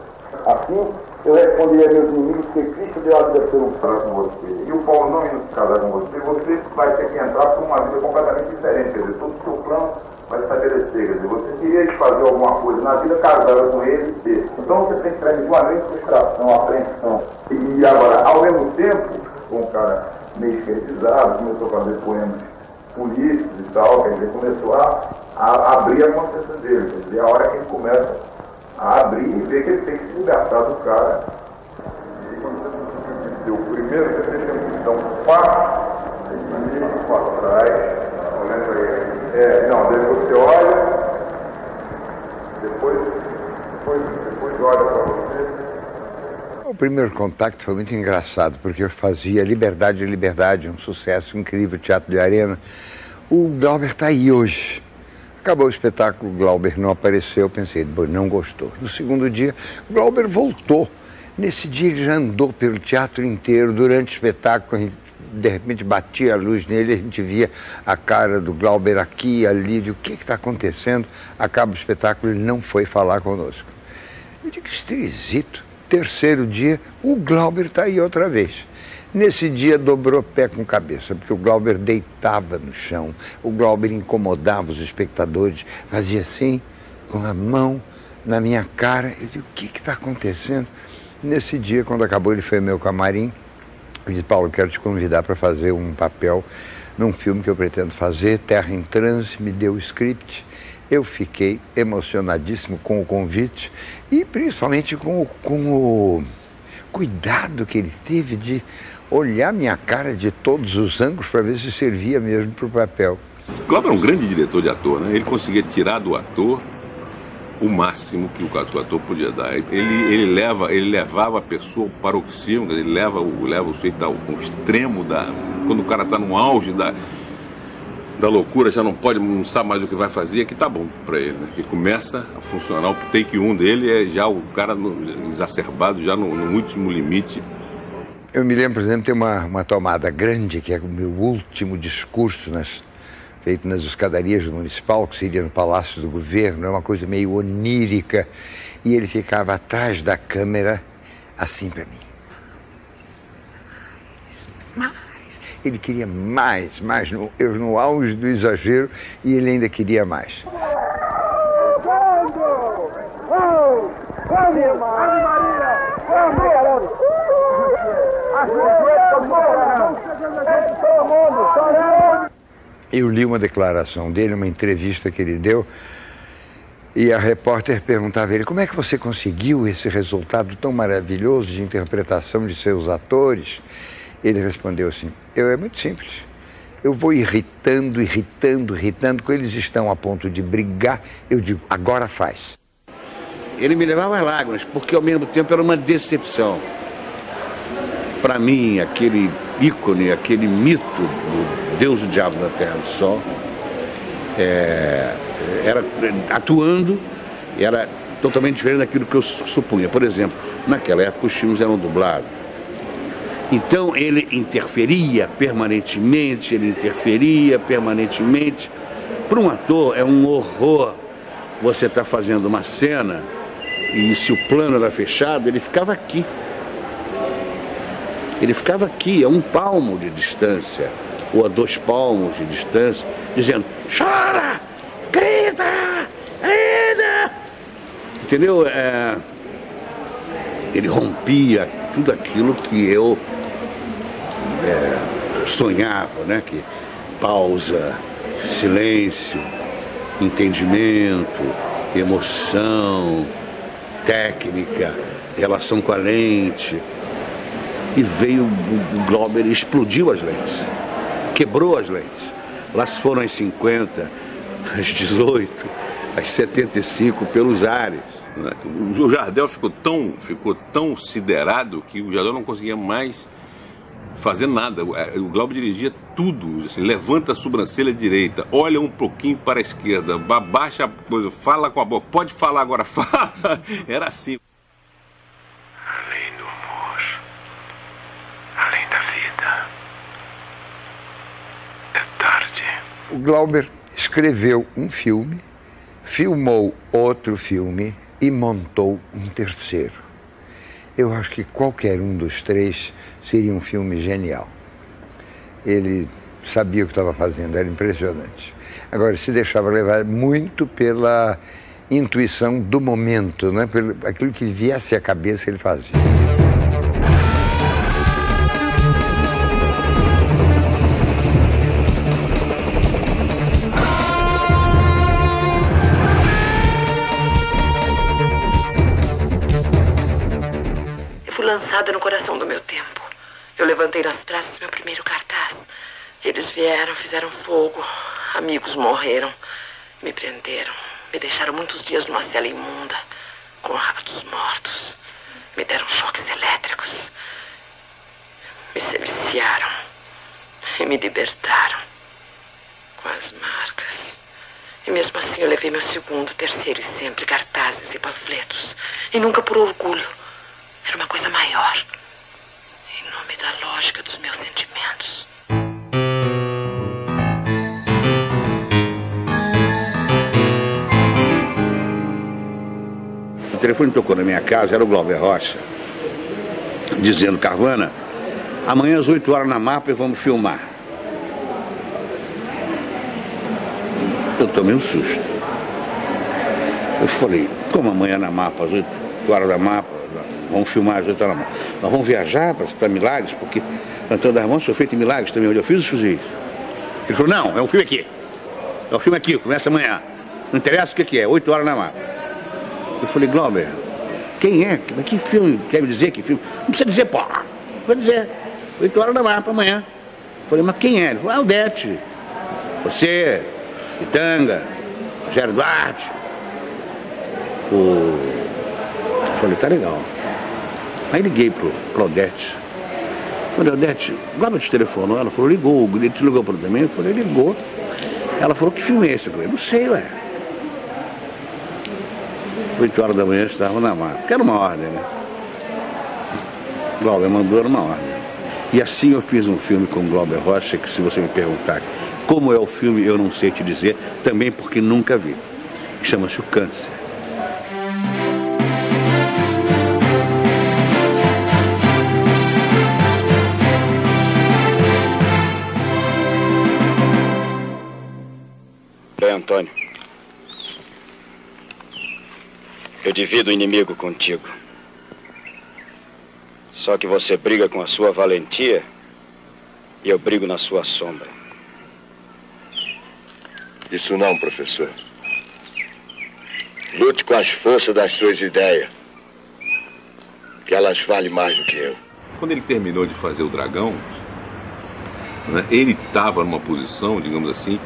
Assim, eu respondi a meus inimigos que Cristo deu a ter um plano com você. E o Paulo não indo casar com você, você vai ter que entrar por uma vida completamente diferente. Quer dizer, todo o seu plano vai estabelecer. Quer dizer, você queria fazer alguma coisa na vida, casada com ele e ter. Então você tem que uma grande frustração, apreensão. E agora, ao mesmo tempo, um cara meio esquerdizado, começou a fazer poemas políticos e tal, quer dizer, começou a, a abrir a consciência dele. Quer dizer, a hora que ele começa a abrir e ver que ele tem que se libertar do cara. E o primeiro você tem que dar um passo e para trás, olhando aí. É, não, depois você olha, depois, depois, depois olha para você. O primeiro contato foi muito engraçado, porque eu fazia Liberdade e Liberdade, um sucesso incrível, Teatro de Arena. O Glauber está aí hoje. Acabou o espetáculo, Glauber não apareceu, eu pensei, "Bom, não gostou. No segundo dia, Glauber voltou. Nesse dia ele já andou pelo teatro inteiro, durante o espetáculo, gente, de repente batia a luz nele, a gente via a cara do Glauber aqui ali, de o que está acontecendo? Acaba o espetáculo, ele não foi falar conosco. Eu digo, esquisito. Terceiro dia, o Glauber está aí outra vez. Nesse dia dobrou pé com cabeça, porque o Glauber deitava no chão, o Glauber incomodava os espectadores, fazia assim, com a mão na minha cara. Eu digo, o que está acontecendo? Nesse dia, quando acabou, ele foi meu camarim. Eu disse, Paulo, quero te convidar para fazer um papel num filme que eu pretendo fazer, Terra em Trânsito, me deu o script. Eu fiquei emocionadíssimo com o convite e principalmente com, o- com o cuidado que ele teve de olhar minha cara de todos os ângulos para ver se servia mesmo para o papel. Glauber é um grande diretor de ator, né? Ele conseguia tirar do ator o máximo que o que o ator podia dar. Ele, ele, leva, ele levava a pessoa ao paroxismo, quer dizer, ele leva, o- leva o sujeito ao, extremo da. Quando o cara está no auge da, da loucura, já não pode, não sabe mais o que vai fazer, aqui tá bom para ele, né? Começa a funcionar, o take 1 dele é já o cara no- exacerbado, já no, no último limite. Eu me lembro, por exemplo, tem uma, uma tomada grande, que é o meu último discurso nas, feito nas escadarias do municipal, que seria no Palácio do Governo, é uma coisa meio onírica, e ele ficava atrás da câmera, assim para mim. Mais. Ele queria mais, mais, no, eu no auge do exagero, e ele ainda queria mais. Vamos! Vamos! Vamos, Maria! Eu li uma declaração dele, uma entrevista que ele deu, e a repórter perguntava a ele como é que você conseguiu esse resultado tão maravilhoso de interpretação de seus atores. Ele respondeu assim: Eu é muito simples. Eu vou irritando, irritando, irritando. Quando eles estão a ponto de brigar, eu digo: agora faz. Ele me levava às lágrimas, porque ao mesmo tempo era uma decepção. Para mim, aquele ícone, aquele mito do Deus o Diabo da Terra do Sol, é, era atuando, era totalmente diferente daquilo que eu su- supunha. Por exemplo, naquela época os filmes eram dublados. Então ele interferia permanentemente, ele interferia permanentemente, Para um ator é um horror você estar tá fazendo uma cena e se o plano era fechado, ele ficava aqui. Ele ficava aqui, a um palmo de distância, ou a dois palmos de distância, dizendo: chora, grita, grita. Entendeu? É... Ele rompia tudo aquilo que eu é, sonhava, né? Que pausa, silêncio, entendimento, emoção, técnica, relação com a lente. E veio o Glauber e explodiu as lentes, quebrou as lentes. Lá se foram as 50, as 18, as 75 pelos ares. Né? O Jardel ficou tão, ficou tão siderado que o Jardel não conseguia mais fazer nada. É, o Glauber dirigia tudo. Assim, levanta a sobrancelha direita, olha um pouquinho para a esquerda, abaixa a coisa, fala com a boca. Pode falar agora, fala. Era assim. Além do amor, além da vida, é tarde. O Glauber escreveu um filme, filmou outro filme e montou um terceiro. Eu acho que qualquer um dos três seria um filme genial. Ele sabia o que estava fazendo, era impressionante. Agora, se deixava levar muito pela intuição do momento, né? pelo aquilo que viesse à cabeça ele fazia. No coração do meu tempo. Eu levantei nas praças meu primeiro cartaz. Eles vieram, fizeram fogo. Amigos morreram. Me prenderam. Me deixaram muitos dias numa cela imunda, com ratos mortos. Me deram choques elétricos. Me seliciaram. E me libertaram. Com as marcas. E mesmo assim eu levei meu segundo, terceiro e sempre cartazes e panfletos. E nunca por orgulho. Era uma coisa maior nome da lógica dos meus sentimentos. O telefone tocou na minha casa, era o Glauber Rocha, dizendo, Carvana, amanhã às 8 horas na mapa e vamos filmar. Eu tomei um susto. Eu falei, como amanhã na mapa, às 8 horas da mapa? Vamos filmar as oito Nós vamos viajar para Milagres, porque Antônio das Mãos foi feito em Milagres também, onde eu fiz os fuzis. Ele falou, não, é um filme aqui. É um filme aqui, começa amanhã. Não interessa o que, que é, oito horas na mapa. Eu falei, Glauber, quem é? Que filme? Quer me dizer que filme? Não precisa dizer, pô. Vou dizer. Oito horas na mapa amanhã. Eu falei, mas quem é? Ele falou, Aldete. Você, Itanga, Rogério Duarte. O... Eu falei, tá legal. Aí liguei pro, pro Odete. Falei, Odete, Glauber te telefonou? Ela falou, ligou. Ele te ligou para também? Eu falei, ligou. Ela falou, que filme é esse? Eu falei, não sei, ué. Oito horas da manhã estava na mata. Que era uma ordem, né? Glauber mandou, era uma ordem. E assim eu fiz um filme com Glauber Rocha, que se você me perguntar como é o filme, eu não sei te dizer, também porque nunca vi. Chama-se O Câncer. Antônio. Eu divido o inimigo contigo. Só que você briga com a sua valentia e eu brigo na sua sombra. Isso não, professor. Lute com as forças das suas ideias. Que elas valem mais do que eu. Quando ele terminou de fazer o dragão, né, ele estava numa posição, digamos assim,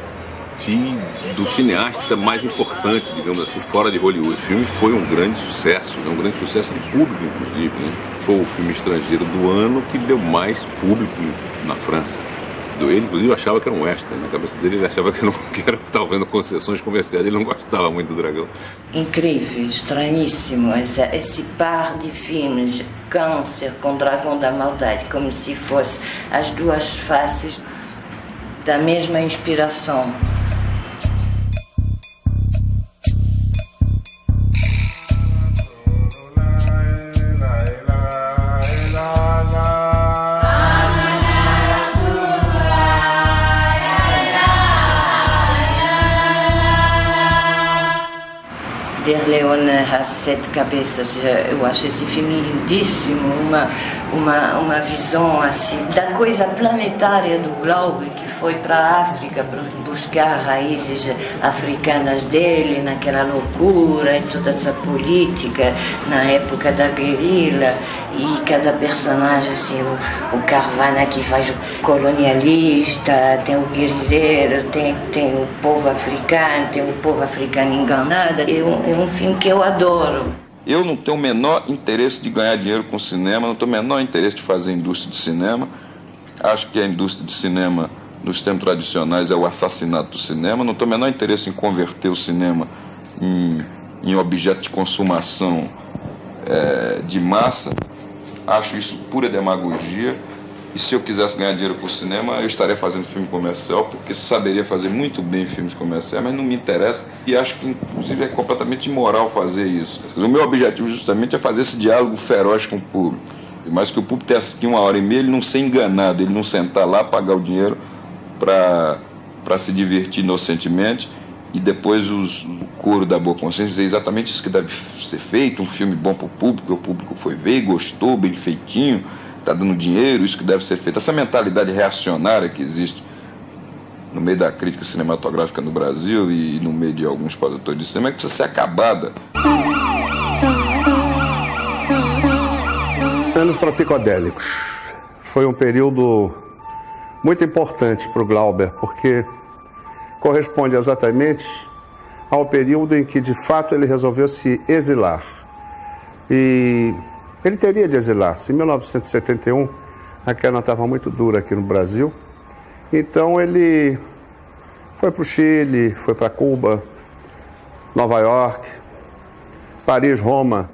do cineasta mais importante, digamos assim, fora de Hollywood. O filme foi um grande sucesso, né? um grande sucesso de público, inclusive. Né? Foi o filme estrangeiro do ano que deu mais público na França. Ele, inclusive, achava que era um western. Na cabeça dele, ele achava que, não, que era estava vendo concessões comerciais. Ele não gostava muito do Dragão. Incrível, estranhíssimo esse, esse par de filmes, Câncer com Dragão da Maldade, como se fossem as duas faces da mesma inspiração. Berleone As Sete Cabeças. Eu acho esse filme lindíssimo, uma, uma, uma visão assim da coisa planetária do Glaube que foi para a África buscar raízes africanas dele, naquela loucura e toda essa política na época da guerrilha e cada personagem assim, o, o Carvana que faz o colonialista, tem o guerrilheiro, tem, tem o povo africano, tem o povo africano enganado. É um filme que eu adoro. Eu não tenho o menor interesse de ganhar dinheiro com cinema, não tenho o menor interesse de fazer indústria de cinema. Acho que a indústria de cinema, nos tempos tradicionais, é o assassinato do cinema. Não tenho o menor interesse em converter o cinema em, em objeto de consumação é, de massa. Acho isso pura demagogia. E se eu quisesse ganhar dinheiro com o cinema, eu estaria fazendo filme comercial, porque saberia fazer muito bem filmes comerciais, mas não me interessa e acho que, inclusive, é completamente imoral fazer isso. O meu objetivo, justamente, é fazer esse diálogo feroz com o público. Mas que o público tenha aqui uma hora e meia, ele não ser enganado, ele não sentar lá, pagar o dinheiro para se divertir inocentemente e depois os, o coro da boa consciência é exatamente isso que deve ser feito, um filme bom para o público, o público foi ver gostou, bem feitinho, está dando dinheiro, isso que deve ser feito. Essa mentalidade reacionária que existe no meio da crítica cinematográfica no Brasil e no meio de alguns produtores de cinema é que precisa ser acabada. Anos tropicodélicos. Foi um período muito importante para o Glauber, porque corresponde exatamente ao período em que de fato ele resolveu se exilar. E ele teria de exilar-se. Em 1971, a queda estava muito dura aqui no Brasil. Então ele foi para o Chile, foi para Cuba, Nova York, Paris, Roma.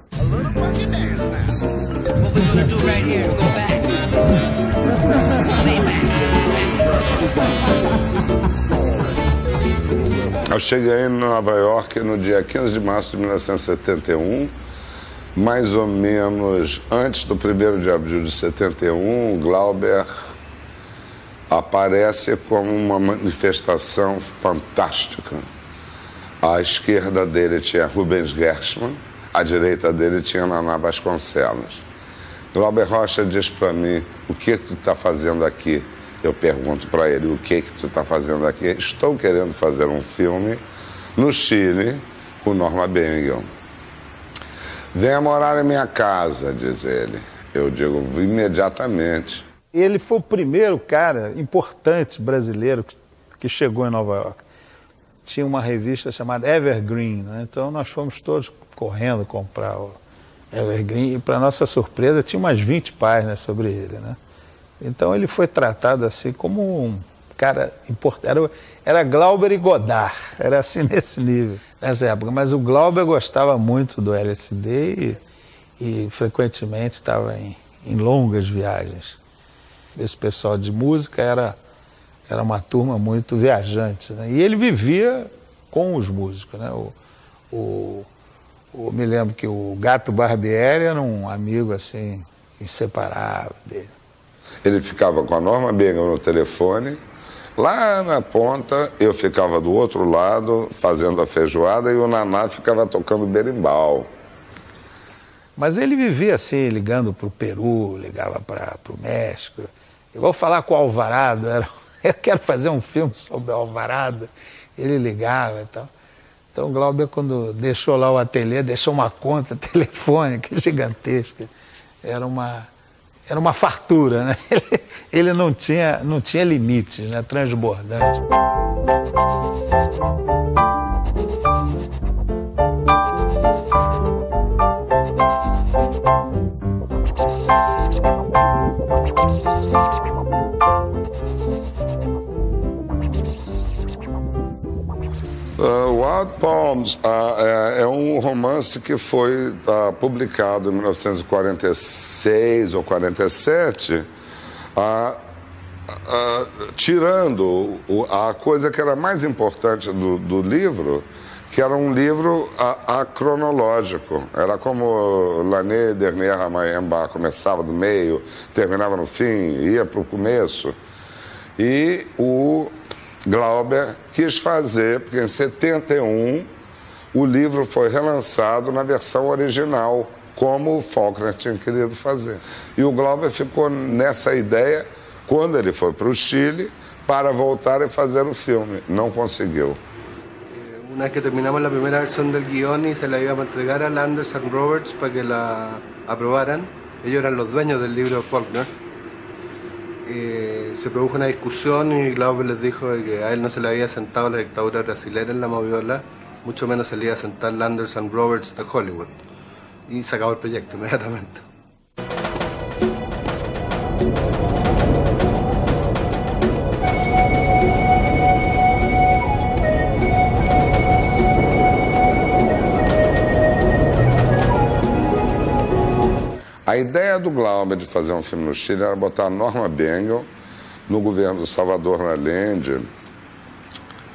Eu cheguei em Nova York no dia 15 de março de 1971, mais ou menos antes do 1 de abril de 71, Glauber aparece como uma manifestação fantástica. À esquerda dele tinha Rubens Gershman, à direita dele tinha Naná Vasconcelos. Glauber Rocha diz para mim: O que tu está fazendo aqui? Eu pergunto para ele: O que que tu está fazendo aqui? Estou querendo fazer um filme no Chile com Norma Bengel. Venha morar em minha casa, diz ele. Eu digo: Imediatamente. Ele foi o primeiro cara importante brasileiro que chegou em Nova York. Tinha uma revista chamada Evergreen, né? então nós fomos todos correndo comprar o Evergreen e, para nossa surpresa, tinha umas 20 páginas sobre ele. Né? Então ele foi tratado assim como um cara importante. Era, Glauber e Godard, era assim nesse nível, nessa época. Mas o Glauber gostava muito do LSD e, e frequentemente estava em, em longas viagens esse pessoal de música era, era uma turma muito viajante. Né? E ele vivia com os músicos. Né? O, o, o, me lembro que o Gato Barbieri era um amigo assim, inseparável dele. Ele ficava com a Norma Bengal no telefone. Lá na ponta, eu ficava do outro lado fazendo a feijoada e o Naná ficava tocando berimbau. Mas ele vivia assim, ligando para o Peru, ligava para o México. Eu vou falar com o Alvarado, era, eu quero fazer um filme sobre o Alvarado. Ele ligava e tal. Então o Glauber, quando deixou lá o ateliê, deixou uma conta telefônica gigantesca. Era uma, era uma fartura, né? Ele, ele não, tinha, não tinha limites, né? Transbordante. Palms é, é, um romance que foi uh, publicado em 1946 ou 47, tirando o, a coisa que era mais importante do, do livro, que era um livro acronológico. Era como L'année dernière à Mayemba, começava do meio, terminava no fim, ia para o começo. E o Glauber quis fazer, porque em 71 o livro foi relançado na versão original, como o Faulkner tinha querido fazer. E o Glauber ficou nessa ideia quando ele foi para o Chile para voltar e fazer o filme. Não conseguiu. Una vez que terminamos la primera versión del guión y se la íbamos a entregar a Landers and Roberts para que la aprobaran, ellos eran los dueños del libro de Faulkner. Eh, se produjo una discusión y Glauber les dijo que a él no se le había sentado la dictadura brasileña en la moviola, mucho menos se le iba a sentar Landers and Roberts de Hollywood. Y se acabó el proyecto inmediatamente. A ideia do Glauber de fazer um filme no Chile era botar a Norma Bengel no governo do Salvador Allende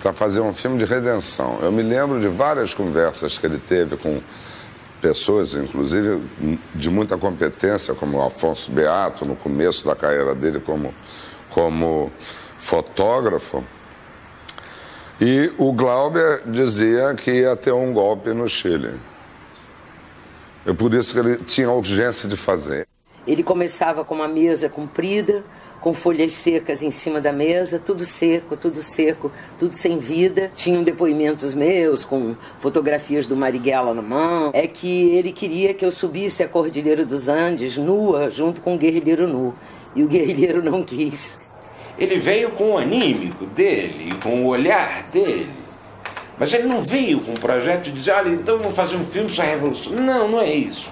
para fazer um filme de redenção. Eu me lembro de várias conversas que ele teve com pessoas, inclusive de muita competência, como o Afonso Beato, no começo da carreira dele como, como fotógrafo. E o Glauber dizia que ia ter um golpe no Chile. É por isso que ele tinha urgência de fazer. Ele começava com uma mesa comprida, com folhas secas em cima da mesa, tudo seco, tudo seco, tudo sem vida. Tinham depoimentos meus com fotografias do Marighella na mão. É que ele queria que eu subisse a Cordilheira dos Andes nua, junto com o guerrilheiro nu. E o guerrilheiro não quis. Ele veio com o anímico dele, com o olhar dele. Mas ele não veio com um projeto de dizer, olha, então vamos fazer um filme sobre a Revolução. Não, não é isso.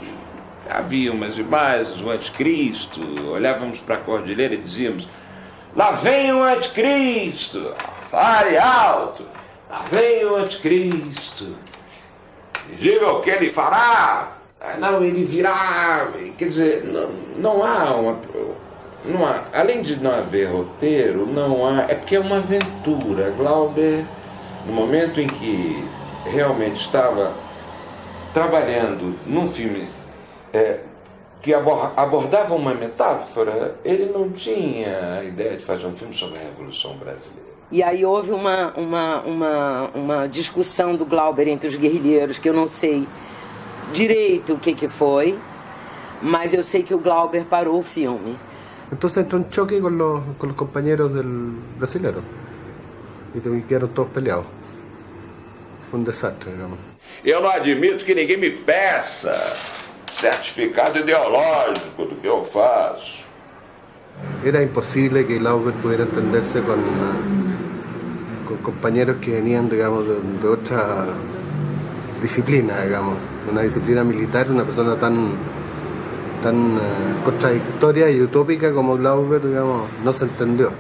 Havia umas imagens, o anticristo, olhávamos para a cordilheira e dizíamos, lá vem o anticristo, fale alto, lá vem o anticristo, diga o que ele fará. Ah, não, ele virá, quer dizer, não, não há uma... Não há, além de não haver roteiro, não há. É porque é uma aventura. Glauber no momento em que realmente estava trabalhando num filme é, que abordava uma metáfora, ele não tinha a ideia de fazer um filme sobre a Revolução Brasileira. E aí houve uma, uma, uma, uma discussão do Glauber entre os guerrilheiros, que eu não sei direito o que, que foi, mas eu sei que o Glauber parou o filme. Então entrou em choque com os, com os companheiros do brasileiro. E quedaram todos peleados. Um desastre, digamos. Eu não admito que ninguém me peça certificado ideológico do que eu faço. Era imposible que Lauber pudiera entenderse con, con compañeros que venían, digamos, de, de, otra disciplina, digamos, una disciplina militar, una persona tan, tan uh, contradictoria y utópica como Glauber, digamos, no se entendió.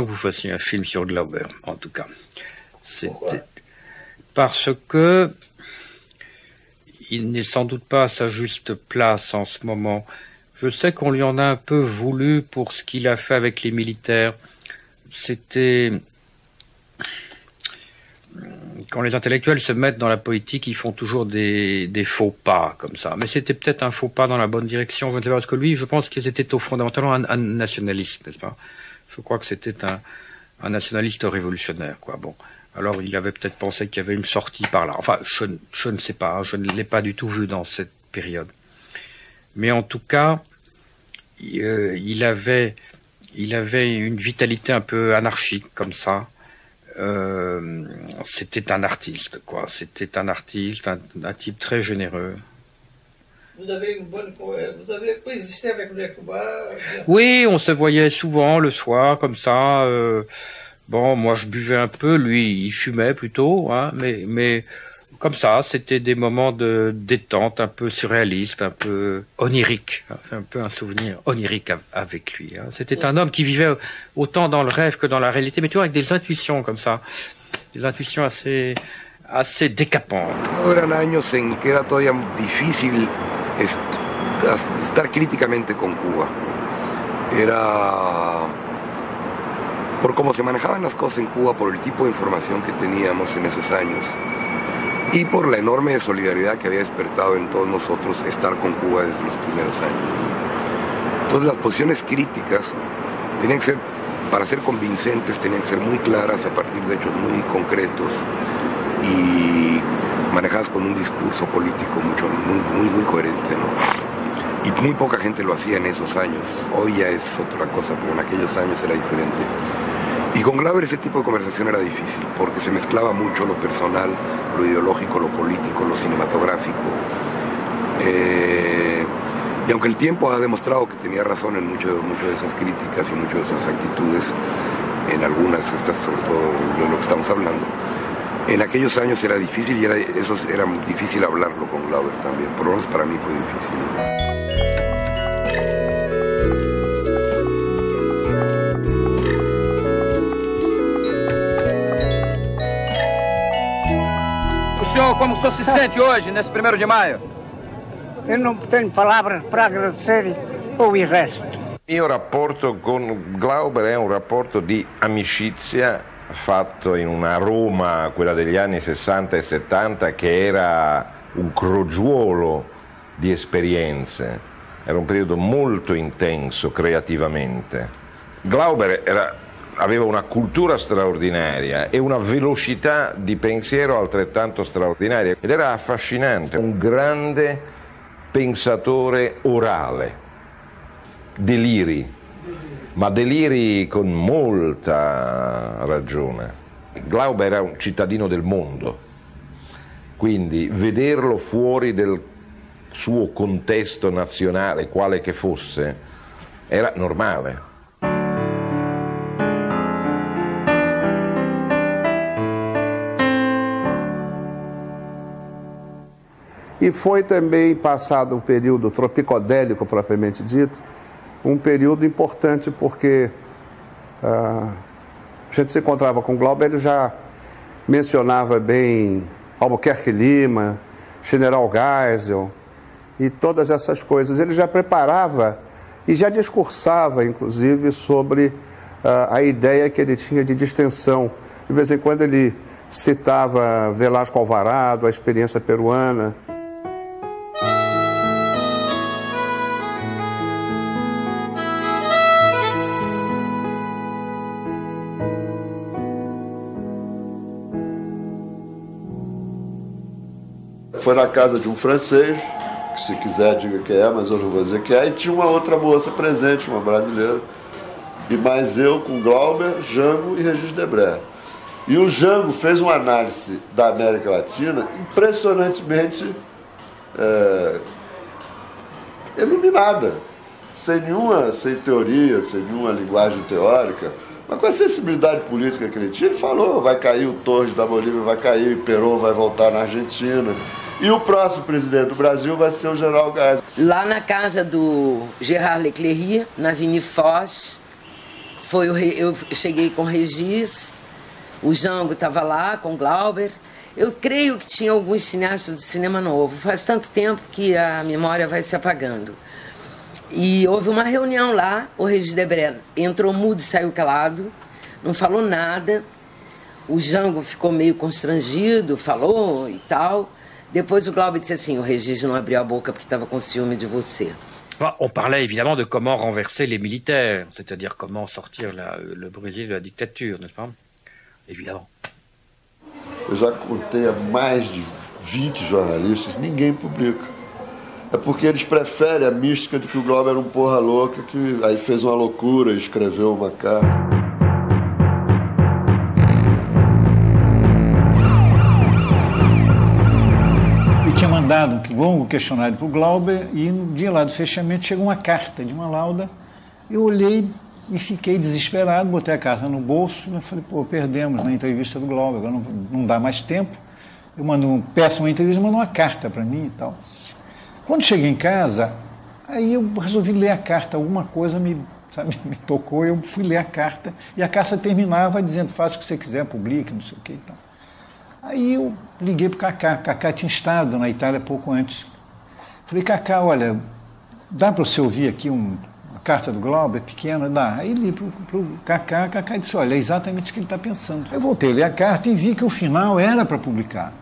Que vous fassiez un film sur Glauber, en tout cas. C'était parce que il n'est sans doute pas à sa juste place en ce moment. Je sais qu'on lui en a un peu voulu pour ce qu'il a fait avec les militaires. C'était quand les intellectuels se mettent dans la politique, ils font toujours des, faux pas comme ça. Mais c'était peut-être un faux pas dans la bonne direction. Je ne sais pas parce que lui, je pense qu'il était au fondamentalement un nationaliste, n'est-ce pas? Je crois que c'était un, nationaliste révolutionnaire, quoi. Bon. Alors il avait peut-être pensé qu'il y avait une sortie par là. Enfin, je, ne sais pas, hein, je ne l'ai pas du tout vu dans cette période. Mais en tout cas, euh, il avait, il avait une vitalité un peu anarchique comme ça. Euh, c'était un artiste, quoi. C'était un artiste, un type très généreux. Vous avez une bonne. Vous avez coexisté avec le Oui, on se voyait souvent le soir, comme ça. Euh, bon, moi je buvais un peu, lui il fumait plutôt, hein, mais, mais comme ça, c'était des moments de détente un peu surréaliste, un peu onirique, un peu un souvenir onirique avec lui. Hein. C'était un homme qui vivait autant dans le rêve que dans la réalité, mais toujours avec des intuitions comme ça, des intuitions assez, assez décapantes. Eran años en que era todavía difícil estar críticamente con Cuba. Era por cómo se manejaban las cosas en Cuba, por el tipo de información que teníamos en esos años. y por la enorme solidaridad que había despertado en todos nosotros estar con Cuba desde los primeros años. Entonces las posiciones críticas tenían que ser, para ser convincentes, tenían que ser muy claras a partir de hechos muy concretos y manejadas con un discurso político mucho, muy, muy, coherente. Y muy poca gente lo hacía en esos años. Hoy ya es otra cosa, pero en aquellos años era diferente. Y con Glauber ese tipo de conversación era difícil, porque se mezclaba mucho lo personal, lo ideológico, lo político, lo cinematográfico. Eh, y aunque el tiempo ha demostrado que tenía razón en muchas mucho de esas críticas y muchas de esas actitudes, en algunas, estas sobre todo de lo que estamos hablando, en aquellos años era difícil y era, eso era difícil hablarlo con Glauber también, por lo menos para mí fue difícil. O senhor, como o senhor se sente hoje, nesse primeiro de maio? Eu não tenho palavras para agradecer o resto. Mio rapporto con Glauber è un rapporto di amicizia fatto in una Roma, quella degli anni 60 e 70, che era un crogiuolo di esperienze. Era un periodo molto intenso creativamente. Glauber era aveva una cultura straordinaria e una velocità di pensiero altrettanto straordinaria ed era affascinante, un grande pensatore orale, deliri, ma deliri con molta ragione. Glauber era un cittadino del mondo, quindi vederlo fuori del suo contesto nazionale, quale che fosse, era normale. E foi também passado um período tropicodélico, propriamente dito, um período importante porque ah, a gente se encontrava com o Glauber, ele já mencionava bem Albuquerque Lima, General Geisel e todas essas coisas. Ele já preparava e já discursava, inclusive, sobre ah, a ideia que ele tinha de distensão. De vez em quando ele citava Velasco Alvarado, a experiência peruana. Foi na casa de um francês, que se quiser diga que é, mas eu não vou dizer que é, e tinha uma outra moça presente, uma brasileira, e mais eu com Glauber, Jango e Regis Debré. E o Jango fez uma análise da América Latina impressionantemente é, iluminada, sem nenhuma, sem teoria, sem nenhuma linguagem teórica, mas com a sensibilidade política que ele tinha, ele falou, vai cair o Torres da Bolívia, vai cair, o Perón vai voltar na Argentina. E o próximo presidente do Brasil vai ser o General Gás. Lá na casa do Gerard Leclerc, na Avenida Foz, foi o, eu cheguei com o Regis, o Jango estava lá com o Glauber. Eu creio que tinha alguns cineastas de cinema novo. Faz tanto tempo que a memória vai se apagando. E houve uma reunião lá, o Regis Debré entrou mudo e saiu calado, não falou nada. O Jango ficou meio constrangido, falou e tal. Depois o Glauber disse assim: o Regis não abriu a boca porque estava com ciúme de você. On parlait évidemment de comment renverser les militaires, c'est-à-dire comment sortir la, le Brésil de la dictature, n'est-ce pas Évidemment. Eu já contei a mais de 20 jornalistas, ninguém publica. É porque eles preferem a mística de que o Glauber era um porra louca, que aí fez uma loucura e escreveu uma carta. E tinha mandado um longo questionário para o Glauber e no dia lá do fechamento chegou uma carta de uma lauda. Eu olhei e fiquei desesperado, botei a carta no bolso e falei, pô, perdemos na entrevista do Glauber, agora não, não dá mais tempo. Eu mando, peço uma entrevista, mando uma carta para mim e tal. Quando cheguei em casa, aí eu resolvi ler a carta, alguma coisa me, sabe, me tocou, eu fui ler a carta e a carta terminava dizendo, faça o que você quiser, publique, não sei o que e tal. Aí eu liguei para o Cacá, Cacá tinha estado na Itália pouco antes. Falei, Cacá, olha, dá para você ouvir aqui um, uma carta do Glauber, pequena? Dá. Aí li para o Cacá, Cacá disse, olha, é exatamente isso que ele está pensando. Eu voltei a ler a carta e vi que o final era para publicar.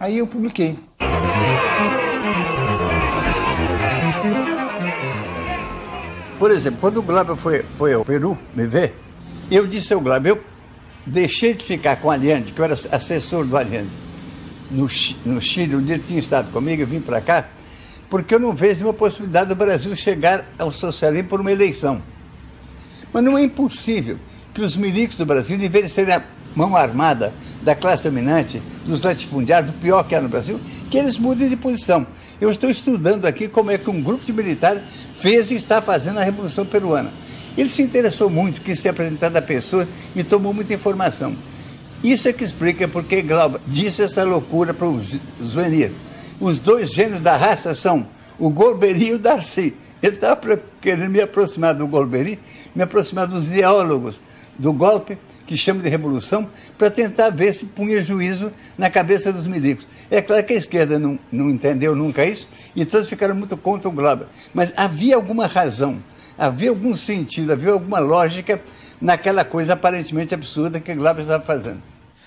Aí eu publiquei. Por exemplo, quando o Glauber foi, foi ao Peru me ver, eu disse ao Glauber, eu deixei de ficar com o Allende, que eu era assessor do Allende, no, no Chile, dia ele tinha estado comigo, eu vim para cá, porque eu não vejo uma possibilidade do Brasil chegar ao socialismo por uma eleição. Mas não é impossível que os milicos do Brasil, em vez de serem a mão armada da classe dominante, dos latifundiários, do pior que há no Brasil, que eles mudem de posição. Eu estou estudando aqui como é que um grupo de militares fez e está fazendo a Revolução Peruana. Ele se interessou muito, quis ser apresentado a pessoas e tomou muita informação. Isso é que explica porque Glauber disse essa loucura para o Zvenir. Os dois gênios da raça são o Golbery e o Darcy. Ele estava querendo me aproximar do Golbery, me aproximar dos ideólogos do golpe, que chama de revolução, para tentar ver se punha juízo na cabeça dos milicos. É claro que a esquerda não, não entendeu nunca isso e todos ficaram muito contra o Glauber. Mas havia alguma razão, havia algum sentido, havia alguma lógica naquela coisa aparentemente absurda que o Glauber estava fazendo.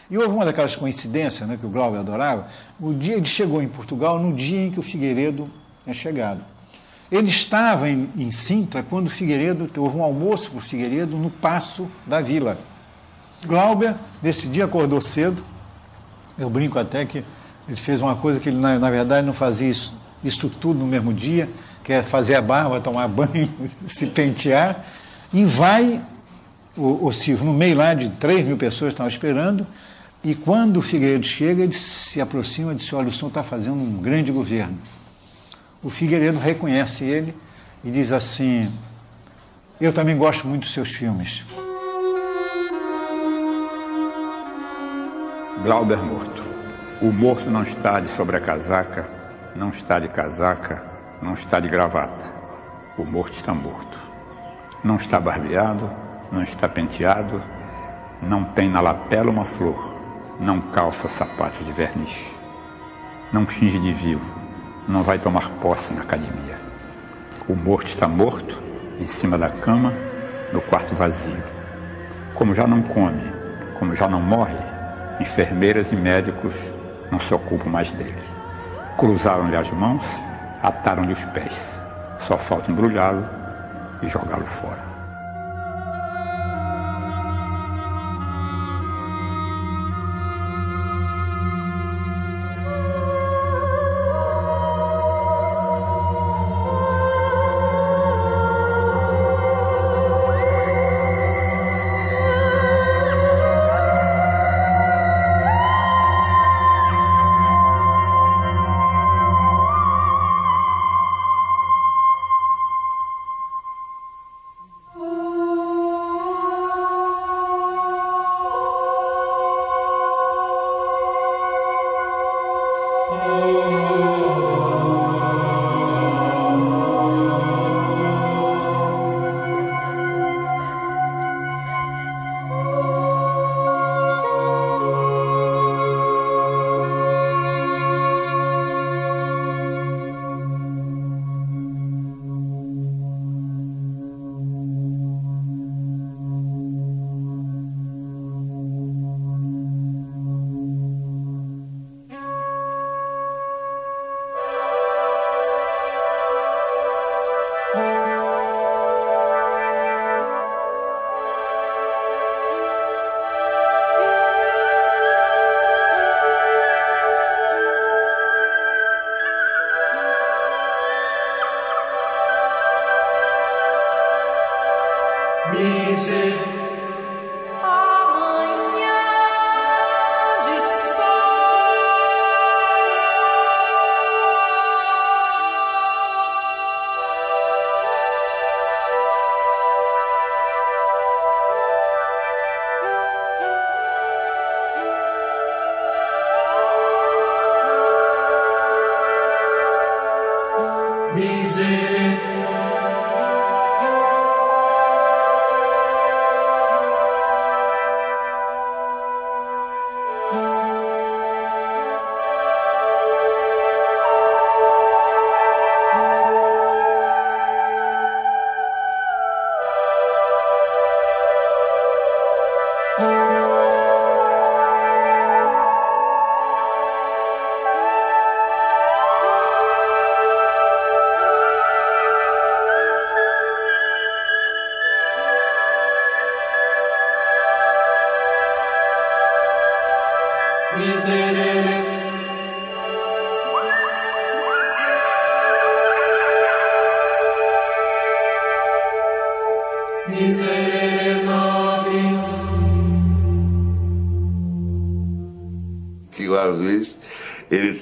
E houve uma daquelas coincidências né, que o Glauber adorava. O dia ele chegou em Portugal no dia em que o Figueiredo tinha chegado. Ele estava em, em Sintra quando Figueiredo houve um almoço para o Figueiredo no Passo da Vila. Glauber, nesse dia, acordou cedo. Eu brinco até que ele fez uma coisa que ele, na, na verdade, não fazia isso, isso tudo no mesmo dia, que é fazer a barba, tomar banho, se pentear, e vai o, o Silvio no meio lá de 3 mil pessoas estavam esperando, e quando o Figueiredo chega, ele se aproxima e diz: Olha, o senhor está fazendo um grande governo. O Figueiredo reconhece ele e diz assim: Eu também gosto muito dos seus filmes. Glauber morto. O morto não está de sobrecasaca, não está de casaca, não está de gravata. O morto está morto. Não está barbeado, não está penteado, não tem na lapela uma flor, não calça sapatos de verniz, não finge de vivo, não vai tomar posse na academia. O morto está morto, em cima da cama, no quarto vazio. Como já não come, como já não morre, enfermeiras e médicos não se ocupam mais dele. Cruzaram-lhe as mãos, ataram-lhe os pés. Só falta embrulhá-lo e jogá-lo fora.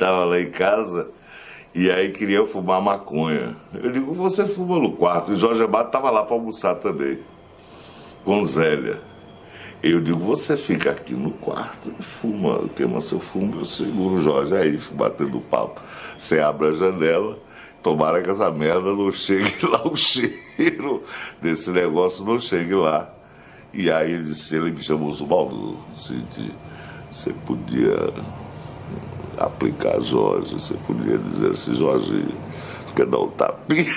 Estava lá em casa e aí queria fumar maconha. Eu digo, você fuma no quarto. E Jorge Amado estava lá para almoçar também, com Zélia. Eu digo, você fica aqui no quarto e fuma, queima seu fumo, eu seguro o Jorge aí, batendo papo. Você abre a janela, tomara que essa merda não chegue lá, o cheiro desse negócio não chegue lá. E aí ele disse, ele me chamou Zubaldo, você podia aplicar Jorge, você podia dizer assim, Jorge, quer dar um tapinha?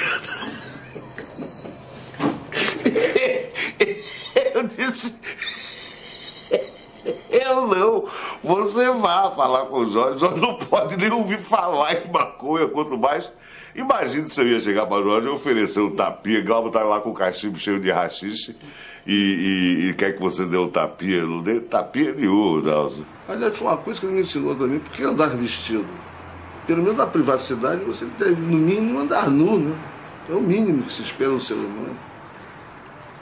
Eu disse, eu não. Você vá falar com o Jorge. Jorge não pode nem ouvir falar em maconha, quanto mais. Imagina se eu ia chegar para Jorge e oferecer um tapinha. Glauber tá lá com o cachimbo cheio de rachixe e, e, e, quer que você dê um tapinha. Não dê tapinha nenhum, Nelson. Aliás, foi uma coisa que ele me ensinou também. Por que andar vestido? Pelo menos na privacidade você deve, no mínimo, andar nu, né? É o mínimo que se espera do ser humano.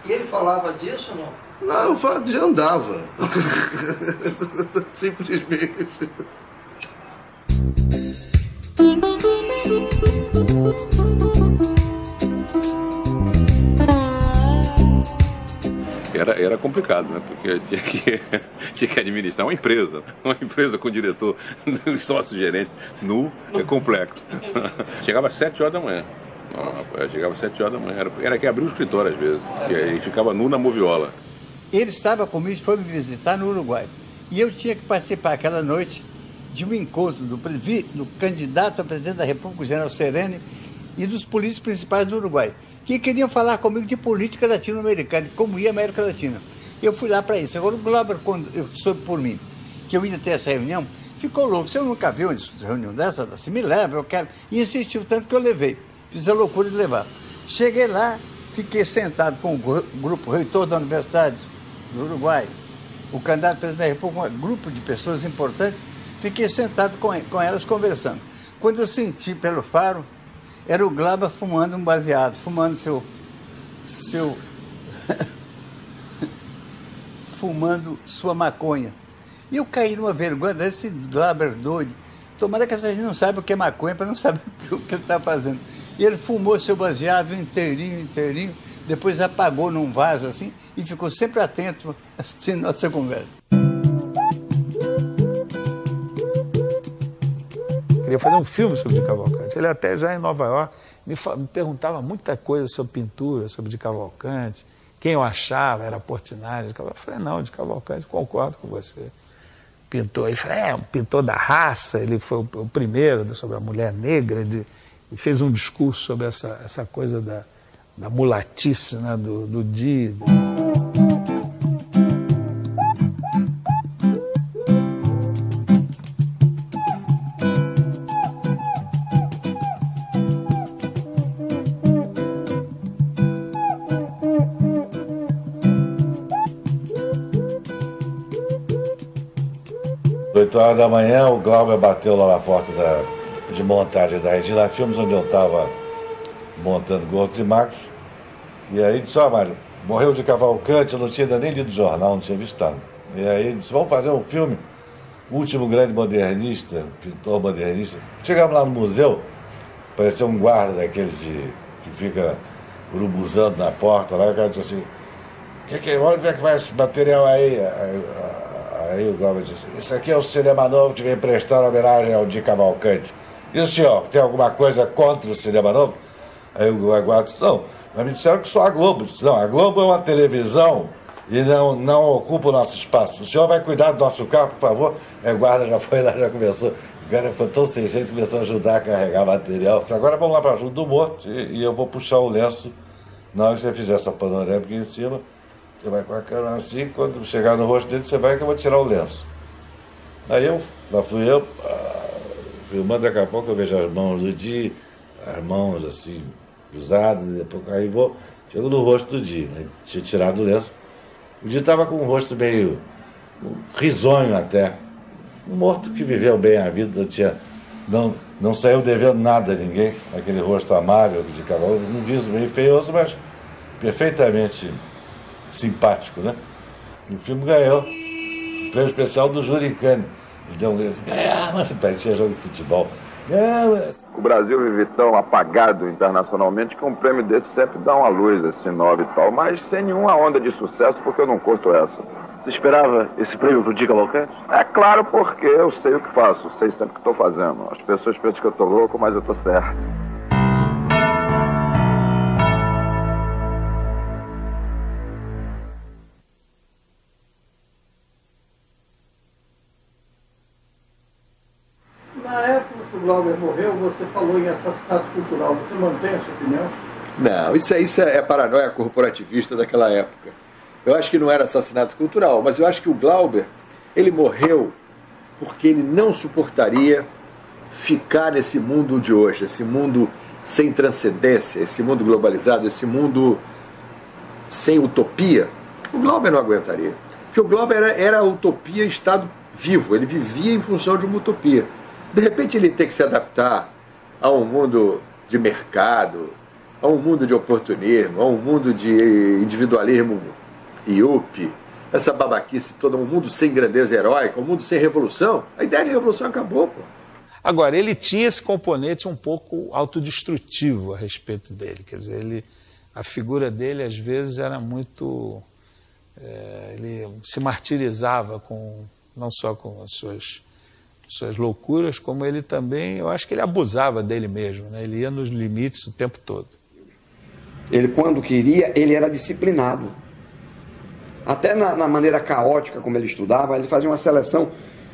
E ele falava disso ou não? Não, fato já andava. Simplesmente. Era, era complicado, né? Porque tinha que, tinha que administrar uma empresa. Uma empresa com diretor, sócio-gerente nu, é complexo. Chegava às 7 horas da manhã. Chegava às 7 horas da manhã. Era, era que abrir o escritório às vezes. E aí ficava nu na moviola. Ele estava comigo, foi me visitar no Uruguai. E eu tinha que participar aquela noite de um encontro do, do candidato a presidente da República, o general Serene, e dos políticos principais do Uruguai, que queriam falar comigo de política latino-americana, como ia a América Latina. Eu fui lá para isso. Agora, o Glauber, quando eu soube por mim que eu ia ter essa reunião, ficou louco. Se eu nunca vi uma reunião dessa, assim, me leva, eu quero. E insistiu tanto que eu levei. Fiz a loucura de levar. Cheguei lá, fiquei sentado com o grupo reitor da universidade do Uruguai, o candidato presidente da República, um grupo de pessoas importantes, fiquei sentado com, com elas conversando. Quando eu senti pelo faro, era o Glaba fumando um baseado, fumando seu. seu. fumando sua maconha. E eu caí numa vergonha desse Glaber doido. Tomara que essa gente não saiba o que é maconha para não saber o que ele está fazendo. E ele fumou seu baseado inteirinho, inteirinho depois apagou num vaso assim e ficou sempre atento assistindo nossa conversa. Queria fazer um filme sobre de Cavalcante. Ele até já em Nova York me, me perguntava muita coisa sobre pintura, sobre de Cavalcante, quem eu achava era Portinari. Eu falei, não, de Cavalcante, concordo com você. Pintor, ele falou, é, um pintor da raça, ele foi o, primeiro sobre a mulher negra, de, e fez um discurso sobre essa, essa coisa da, da mulatice né, do, do. Oito horas da manhã, o Glauber bateu lá na porta da, de montagem da Regina Filmes, onde eu estava montando Gordos e Magros. E aí disse, ó, oh, Mário, morreu de Cavalcante, eu não tinha ainda nem lido o jornal, não tinha visto nada. E aí disse, vamos fazer um filme, o último grande modernista, pintor modernista. Chegamos lá no museu, parecia um guarda daquele de, que fica urubuzando na porta lá, o cara disse assim, que que, onde é que vai esse material aí? Aí, o Glauber disse, isso aqui é o cinema novo que vem prestar homenagem ao Di Cavalcante. E o senhor, tem alguma coisa contra o cinema novo? Aí o guarda disse, não, mas me disseram que só a Globo. Disse, não, a Globo é uma televisão e não, não ocupa o nosso espaço. O senhor vai cuidar do nosso carro, por favor? Aí o guarda já foi lá, já começou. O cara ficou tão sem jeito, começou a ajudar a carregar material. Agora vamos lá para junto do morto e, e, eu vou puxar o lenço. Na hora que você fizer essa panorâmica em cima, você vai com a câmera assim, quando chegar no rosto dele, você vai que eu vou tirar o lenço. Aí eu, lá fui eu, ah, filmando, daqui a pouco eu vejo as mãos do dia, as mãos assim, cruzadas, depois aí vou, chego no rosto do dia, né? tinha tirado o lenço. O dia estava com um rosto meio risonho até. Um morto que viveu bem a vida, tinha, não, não saiu devendo nada a ninguém, aquele rosto amável de cavalo, um riso meio feioso, mas perfeitamente simpático, né? E o filme ganhou o prêmio especial do Juricane. Ele deu um grito assim, ah, mas parecia jogo de futebol. O Brasil vive tão apagado internacionalmente que um prêmio desse sempre dá uma luz, assim, nova e tal, mas sem nenhuma onda de sucesso, porque eu não curto essa. Você esperava esse prêmio pro Dica Cavalcante? É claro, porque eu sei o que faço, sei sempre o que estou fazendo. As pessoas pensam que eu estou louco, mas eu estou certo. Falou em assassinato cultural. Você mantém a sua opinião? Não, isso é, isso é paranoia corporativista daquela época. Eu acho que não era assassinato cultural, mas eu acho que o Glauber, ele morreu porque ele não suportaria ficar nesse mundo de hoje, esse mundo sem transcendência, esse mundo globalizado, esse mundo sem utopia. O Glauber não aguentaria. Porque o Glauber era, era a utopia estado vivo, ele vivia em função de uma utopia. De repente ele tem que se adaptar a um mundo de mercado, a um mundo de oportunismo, a um mundo de individualismo IUP, essa babaquice toda, um mundo sem grandeza heróica, um mundo sem revolução. A ideia de revolução acabou, pô. Agora, ele tinha esse componente um pouco autodestrutivo a respeito dele. Quer dizer, ele, a figura dele, às vezes, era muito. É, ele se martirizava com não só com as suas, suas loucuras, como ele também, eu acho que ele abusava dele mesmo, né? ele ia nos limites o tempo todo. Ele, quando queria, ele era disciplinado. Até na, na maneira caótica como ele estudava, ele fazia uma seleção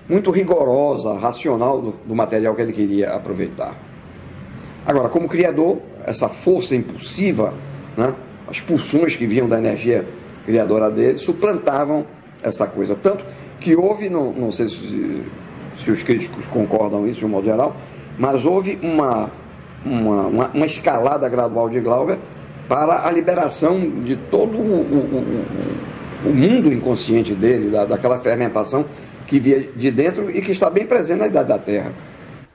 muito rigorosa, racional do, do material que ele queria aproveitar. Agora, como criador, essa força impulsiva, né, as pulsões que vinham da energia criadora dele, suplantavam essa coisa. Tanto que houve, não, não sei se, se os críticos concordam isso de um modo geral, mas houve uma, uma, uma, uma escalada gradual de Glauber para a liberação de todo o, o, o, o mundo inconsciente dele, da, daquela fermentação que via de dentro e que está bem presente na Idade da Terra.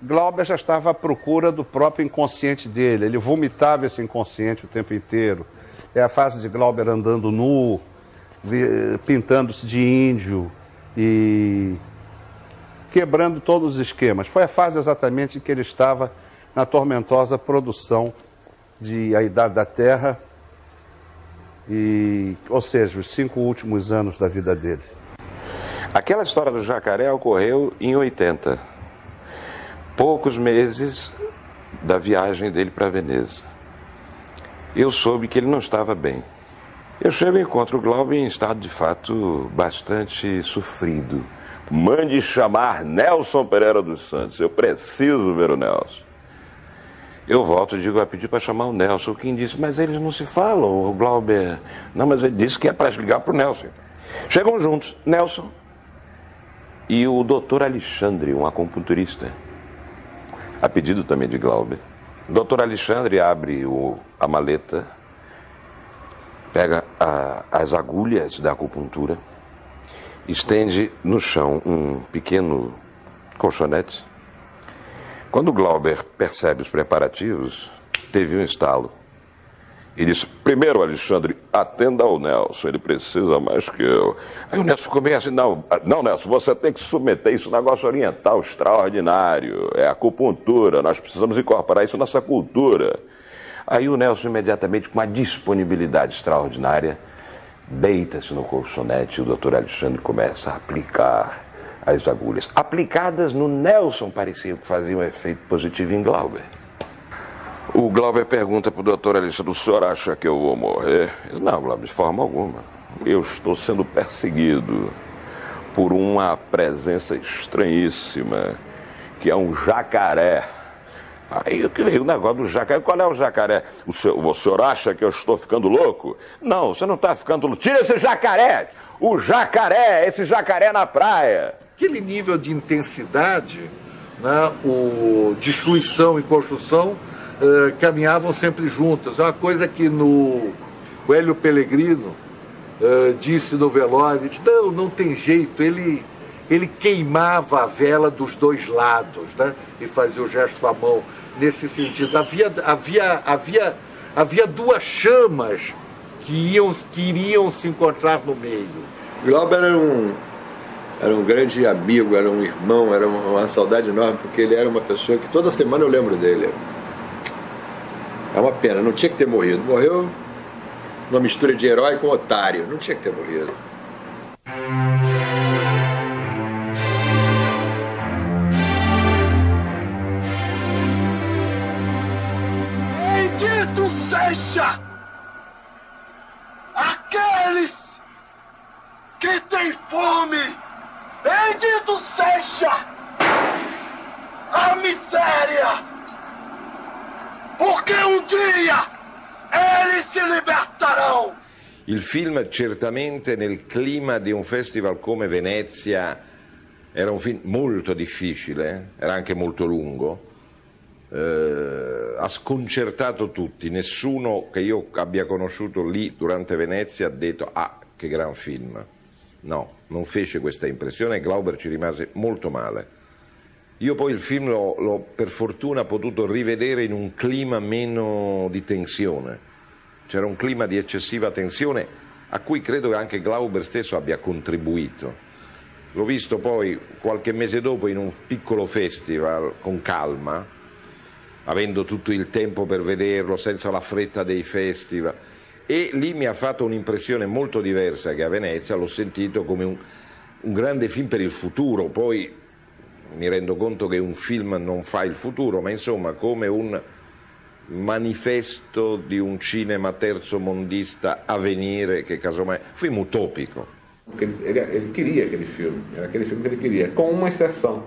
Glauber já estava à procura do próprio inconsciente dele, ele vomitava esse inconsciente o tempo inteiro. É a fase de Glauber andando nu, pintando-se de índio e quebrando todos os esquemas. Foi a fase exatamente em que ele estava na tormentosa produção de A Idade da Terra, e, ou seja, os cinco últimos anos da vida dele. Aquela história do jacaré ocorreu em 80, poucos meses da viagem dele para Veneza. Eu soube que ele não estava bem. Eu chego e encontro o Glauber em estado de fato bastante sofrido. Mande chamar Nelson Pereira dos Santos. Eu preciso ver o Nelson. Eu volto e digo, a pedir para chamar o Nelson. Quem disse, mas eles não se falam, o Glauber. Não, mas ele disse que é para ligar para o Nelson. Chegam juntos, Nelson e o doutor Alexandre, um acupunturista, a pedido também de Glauber. Doutor Alexandre abre o, a maleta, pega a, as agulhas da acupuntura, estende no chão um pequeno colchonete. Quando Glauber percebe os preparativos, teve um estalo. E disse: Primeiro, Alexandre, atenda ao Nelson, ele precisa mais que eu. Aí o Nelson meio assim: Não, não, Nelson, você tem que submeter isso, negócio oriental extraordinário. É acupuntura, nós precisamos incorporar isso na nossa cultura. Aí o Nelson, imediatamente, com uma disponibilidade extraordinária, deita-se no colchonete e o doutor Alexandre começa a aplicar as agulhas. Aplicadas no Nelson, parecia que faziam um efeito positivo em Glauber. O Glauber pergunta para o doutor Alexandre: o senhor acha que eu vou morrer? Não, Glauber, de forma alguma. Eu estou sendo perseguido por uma presença estranhíssima, que é um jacaré. Aí eu veio o negócio do jacaré. Qual é o jacaré? O senhor, o senhor acha que eu estou ficando louco? Não, você não está ficando louco. Tira esse jacaré! O jacaré, esse jacaré na praia. Aquele nível de intensidade, né, o destruição e construção uh, caminhavam sempre juntas. É uma coisa que no o Hélio Pellegrino uh, disse no velório, não, não tem jeito, ele, ele queimava a vela dos dois lados, né? E fazia o gesto com a mão nesse sentido. Havia, havia, havia, havia duas chamas que iam, queriam se encontrar no meio. Glauber era um, era um grande amigo, era um irmão, era uma, uma saudade enorme, porque ele era uma pessoa que toda semana eu lembro dele. É uma pena, não tinha que ter morrido. Morreu numa mistura de herói com otário, não tinha que ter morrido. Seja aqueles que têm fome. Bendito seja a miséria. Porque um dia eles se libertarão. Il film certamente nel clima di un festival come Venezia era un film molto difficile, era anche molto lungo, eh, ha sconcertato tutti, nessuno che io abbia conosciuto lì durante Venezia ha detto ah che gran film. No, non fece questa impressione e Glauber ci rimase molto male. Io poi il film l'ho, per fortuna potuto rivedere in un clima meno di tensione. C'era un clima di eccessiva tensione a cui credo che anche Glauber stesso abbia contribuito. L'ho visto poi qualche mese dopo in un piccolo festival con calma, avendo tutto il tempo per vederlo, senza la fretta dei festival. E lì mi ha fatto un'impressione molto diversa che a Venezia, l'ho sentito come un, un grande film per il futuro. Poi mi rendo conto che un film non fa il futuro, ma insomma come un manifesto di un cinema terzomondista a venire che casomai... Film ele, ele, ele, queria aquele filme, era aquele filme que ele queria, com uma exceção.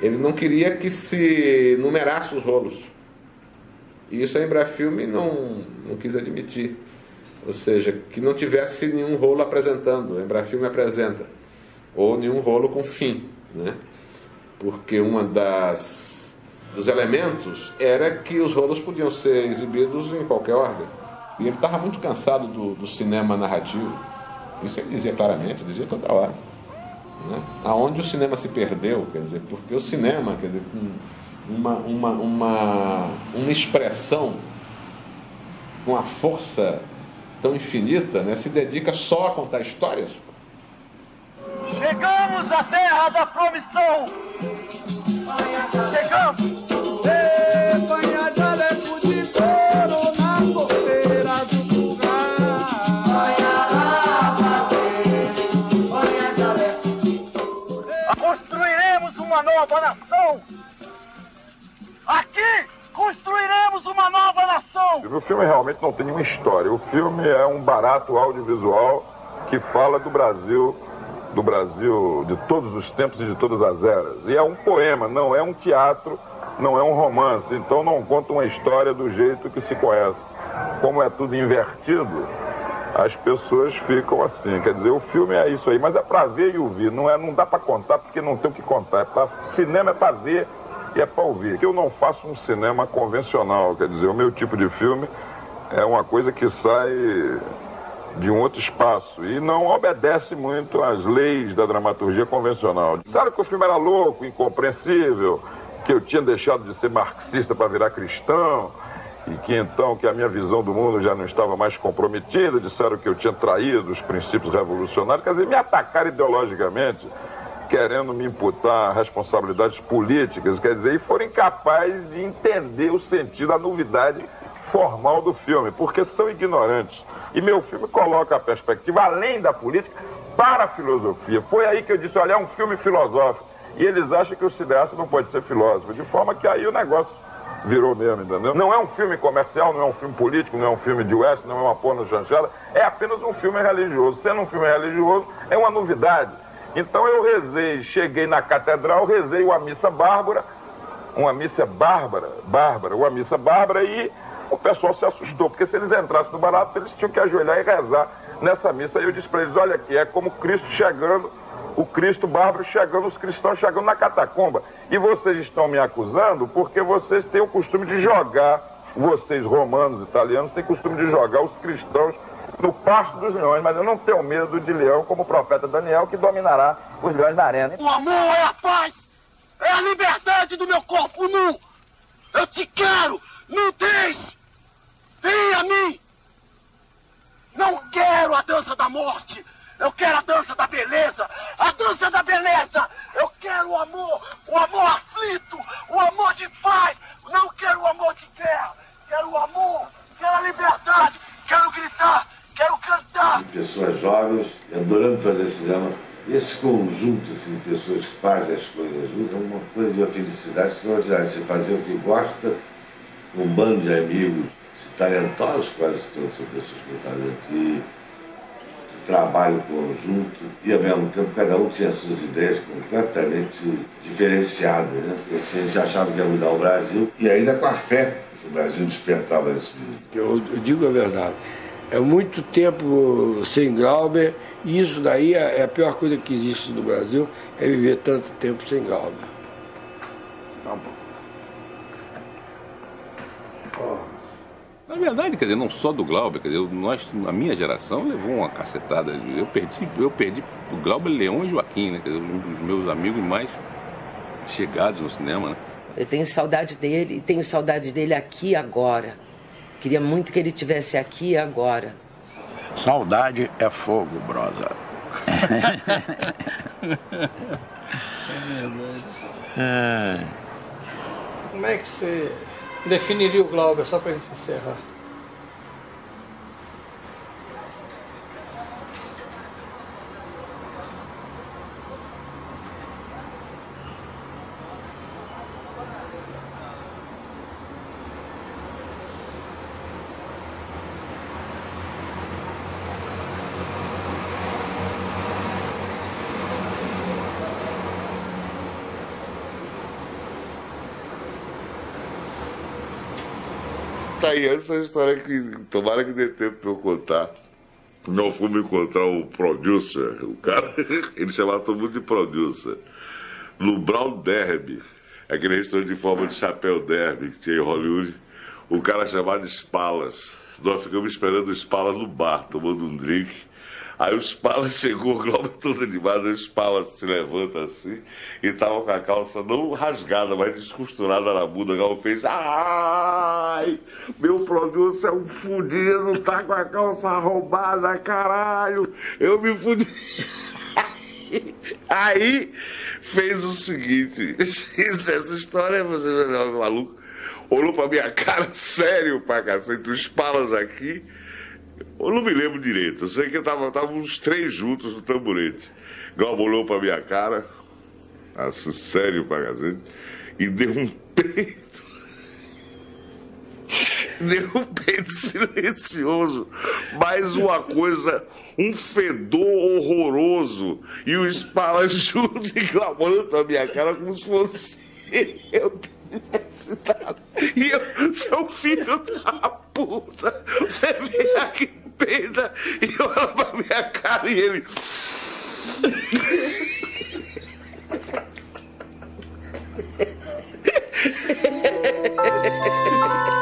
Ele não queria que se numerasse os rolos. E isso a Embrafilme não, não quis admitir. Ou seja, que não tivesse nenhum rolo apresentando. A Embrafilme apresenta. Ou nenhum rolo com fim. Né? Porque uma das dos elementos era que os rolos podiam ser exibidos em qualquer ordem. E ele estava muito cansado do, do, cinema narrativo. Isso ele dizia claramente, dizia toda hora. Né? Aonde o cinema se perdeu, quer dizer, porque o cinema, quer dizer, uma, uma, uma, uma expressão com uma força tão infinita, né, se dedica só a contar histórias. Chegamos à terra da promissão! Chegamos! Aqui construiremos uma nova nação! O filme realmente não tem nenhuma história. O filme é um barato audiovisual que fala do Brasil do Brasil de todos os tempos e de todas as eras. E é um poema, não é um teatro, não é um romance. Então não conta uma história do jeito que se conhece. Como é tudo invertido, as pessoas ficam assim. Quer dizer, o filme é isso aí, mas é para ver e ouvir. Não, é, não dá para contar porque não tem o que contar. É pra, cinema é para ver e é para ouvir. Eu não faço um cinema convencional. Quer dizer, o meu tipo de filme é uma coisa que sai de um outro espaço e não obedece muito às leis da dramaturgia convencional. Sabe que o filme era louco, incompreensível, que eu tinha deixado de ser marxista para virar cristão e que então que a minha visão do mundo já não estava mais comprometida, disseram que eu tinha traído os princípios revolucionários, quer dizer, me atacaram ideologicamente, querendo me imputar responsabilidades políticas, quer dizer, e foram incapazes de entender o sentido, a novidade formal do filme, porque são ignorantes. E meu filme coloca a perspectiva além da política para a filosofia. Foi aí que eu disse, olha, é um filme filosófico. E eles acham que o cineasta não pode ser filósofo, de forma que aí o negócio virou mesmo, entendeu? Não é um filme comercial, não é um filme político, não é um filme de West, não é uma porno chanchada, é apenas um filme religioso. Sendo um filme religioso, é uma novidade. Então eu rezei, cheguei na catedral, rezei uma missa bárbara, uma missa bárbara, bárbara, uma missa bárbara e o pessoal se assustou, porque se eles entrassem no barato, eles tinham que ajoelhar e rezar nessa missa. Aí eu disse para eles: olha aqui, é como Cristo chegando, o Cristo bárbaro chegando, os cristãos chegando na catacomba. E vocês estão me acusando porque vocês têm o costume de jogar, vocês romanos, italianos, têm o costume de jogar os cristãos no pasto dos leões, mas eu não tenho medo de leão como o profeta Daniel, que dominará os leões na arena. O amor é a paz, é a liberdade do meu corpo nu. Eu te quero, não deixe! Vem a mim! Não quero a dança da morte. Eu quero a dança da beleza. A dança da beleza. Eu quero o amor. O amor aflito. O amor de paz. Não quero o amor de guerra. Quero o amor. Quero a liberdade. Quero gritar. Quero cantar. pessoas jovens, adorando fazer cinema. E esse conjunto assim, de pessoas que fazem as coisas juntas é uma coisa de uma felicidade extraordinária. Você fazer o que gosta, um bando de amigos talentosos, quase todos são pessoas com talento, e de trabalho conjunto, e ao mesmo tempo cada um tinha suas ideias completamente diferenciadas. Né? Porque assim, a gente achava que ia mudar o Brasil, e ainda com a fé que o Brasil despertava esse Eu, eu digo a verdade. É muito tempo sem Glauber e isso daí é, é a pior coisa que existe no Brasil, é viver tanto tempo sem Glauber. Tá bom. Na verdade, quer dizer, não só do Glauber, quer dizer, nós, a minha geração levou uma cacetada. Eu perdi, eu perdi do Glauber Leão e Joaquim, né? Quer dizer, um dos meus amigos mais chegados no cinema, né? Eu tenho saudade dele e tenho saudade dele aqui agora. Queria muito que ele tivesse aqui agora. Saudade é fogo, brother. é Como é que você definiria o Glauber, só para a gente encerrar? Aí essa história que tomara que dê tempo pra eu contar. Nós fomos encontrar o producer, o cara, ele chamava todo mundo de producer, no Brown Derby, aquele restaurante de forma de chapéu derby que tinha em Hollywood, o cara chamado Spalas. Nós ficamos esperando o Spalas no bar, tomando um drink. Aí o Spala chegou, o Glauber todo animado, o Spala se levanta assim, e tava com a calça não rasgada, mas descosturada na bunda. O Glauber fez, ai, meu produto é um fudido, tá com a calça roubada, caralho, eu me fudi. Aí fez o seguinte, essa história, você é maluco, olhou pra minha cara, sério pra cacete, os palas aqui, eu não me lembro direito. Eu sei que estavam tava uns três juntos no tamborete. Glauber olhou pra minha cara, assim, sério pra cacete, e deu um peito. Deu um peito silencioso, mas uma coisa, um fedor horroroso. E os palas juntos e olhando pra minha cara como se fosse eu e eu, seu filho da puta, você vem aqui peida e olha pra minha cara e ele.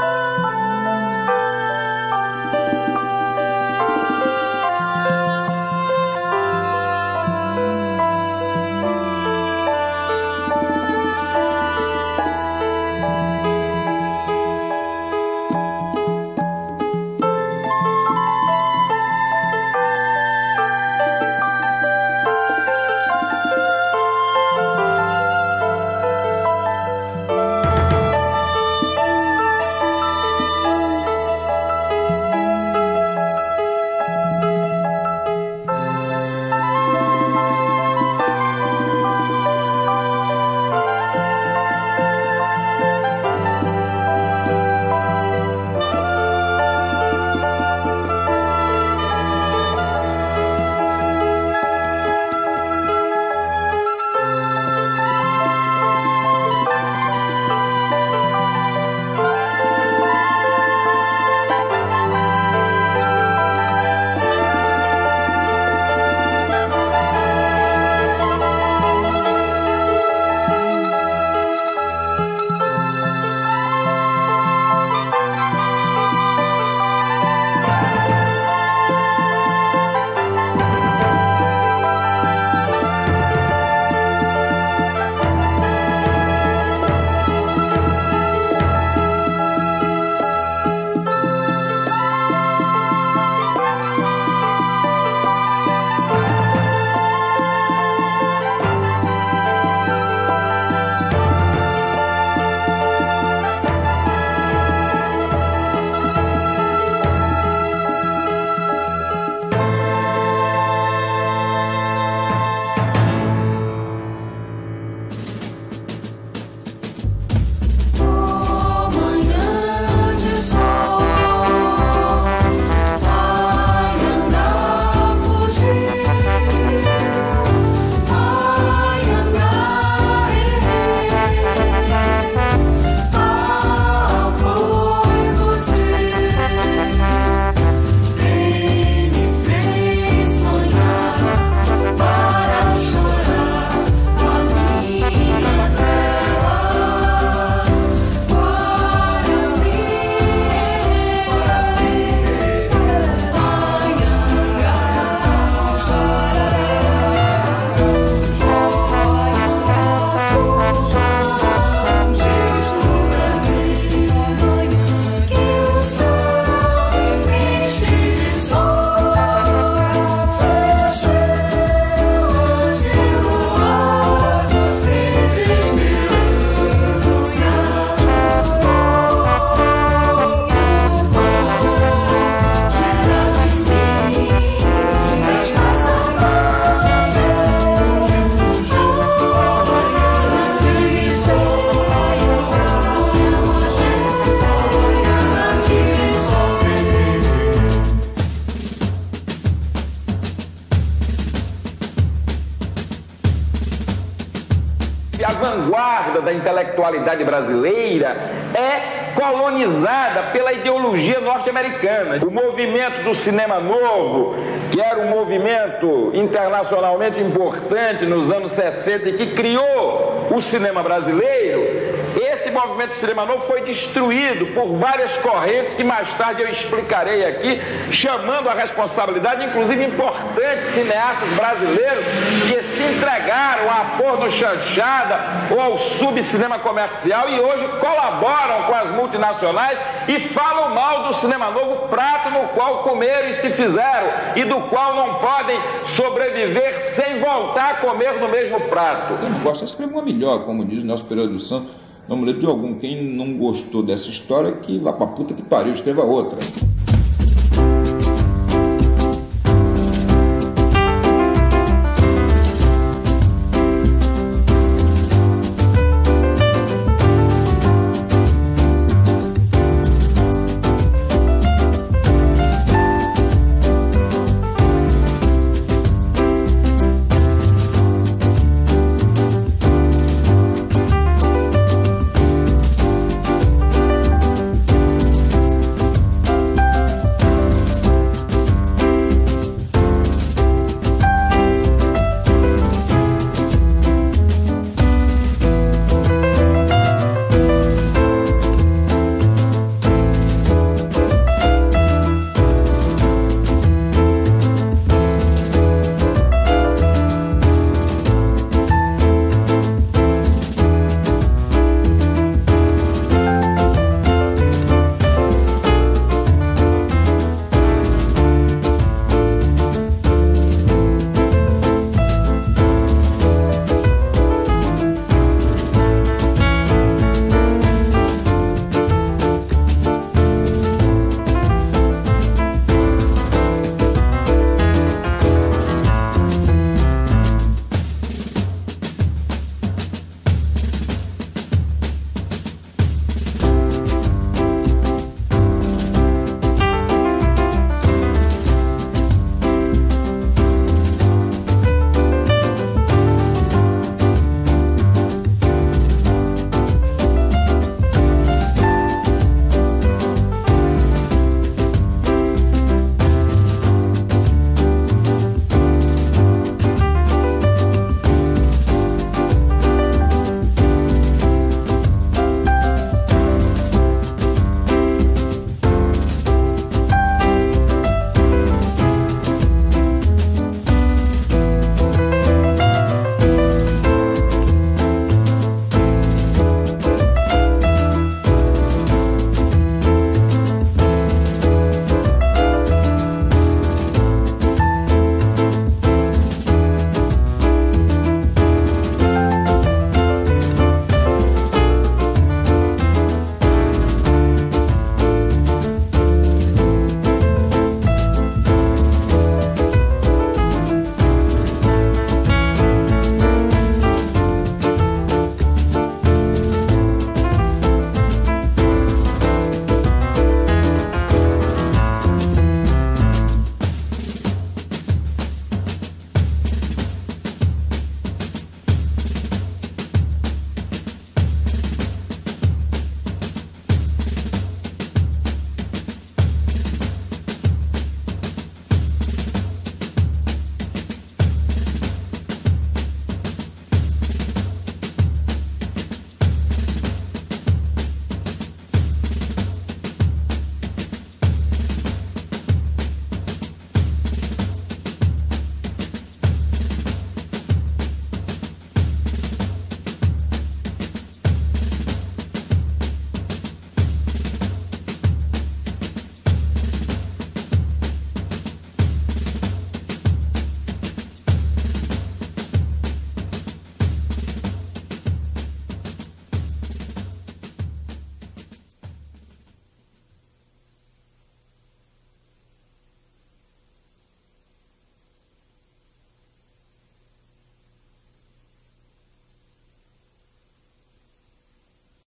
movimento do cinema novo, que era um movimento internacionalmente importante nos anos 60 e que criou o cinema brasileiro, esse movimento do cinema novo foi destruído por várias correntes que mais tarde eu explicarei aqui, chamando a responsabilidade, inclusive importantes cineastas brasileiros que se entregaram à porno chanchada ou ao subcinema comercial e hoje colaboram com as multinacionais e falam mal do cinema novo, prato no qual comeram e se fizeram e do qual não podem sobreviver sem voltar a comer no mesmo prato. Quem gosta escreve uma melhor, como diz o nosso Pereira dos Santos. Não me lembro de algum. Quem não gostou dessa história, que vá pra puta que pariu, escreva outra.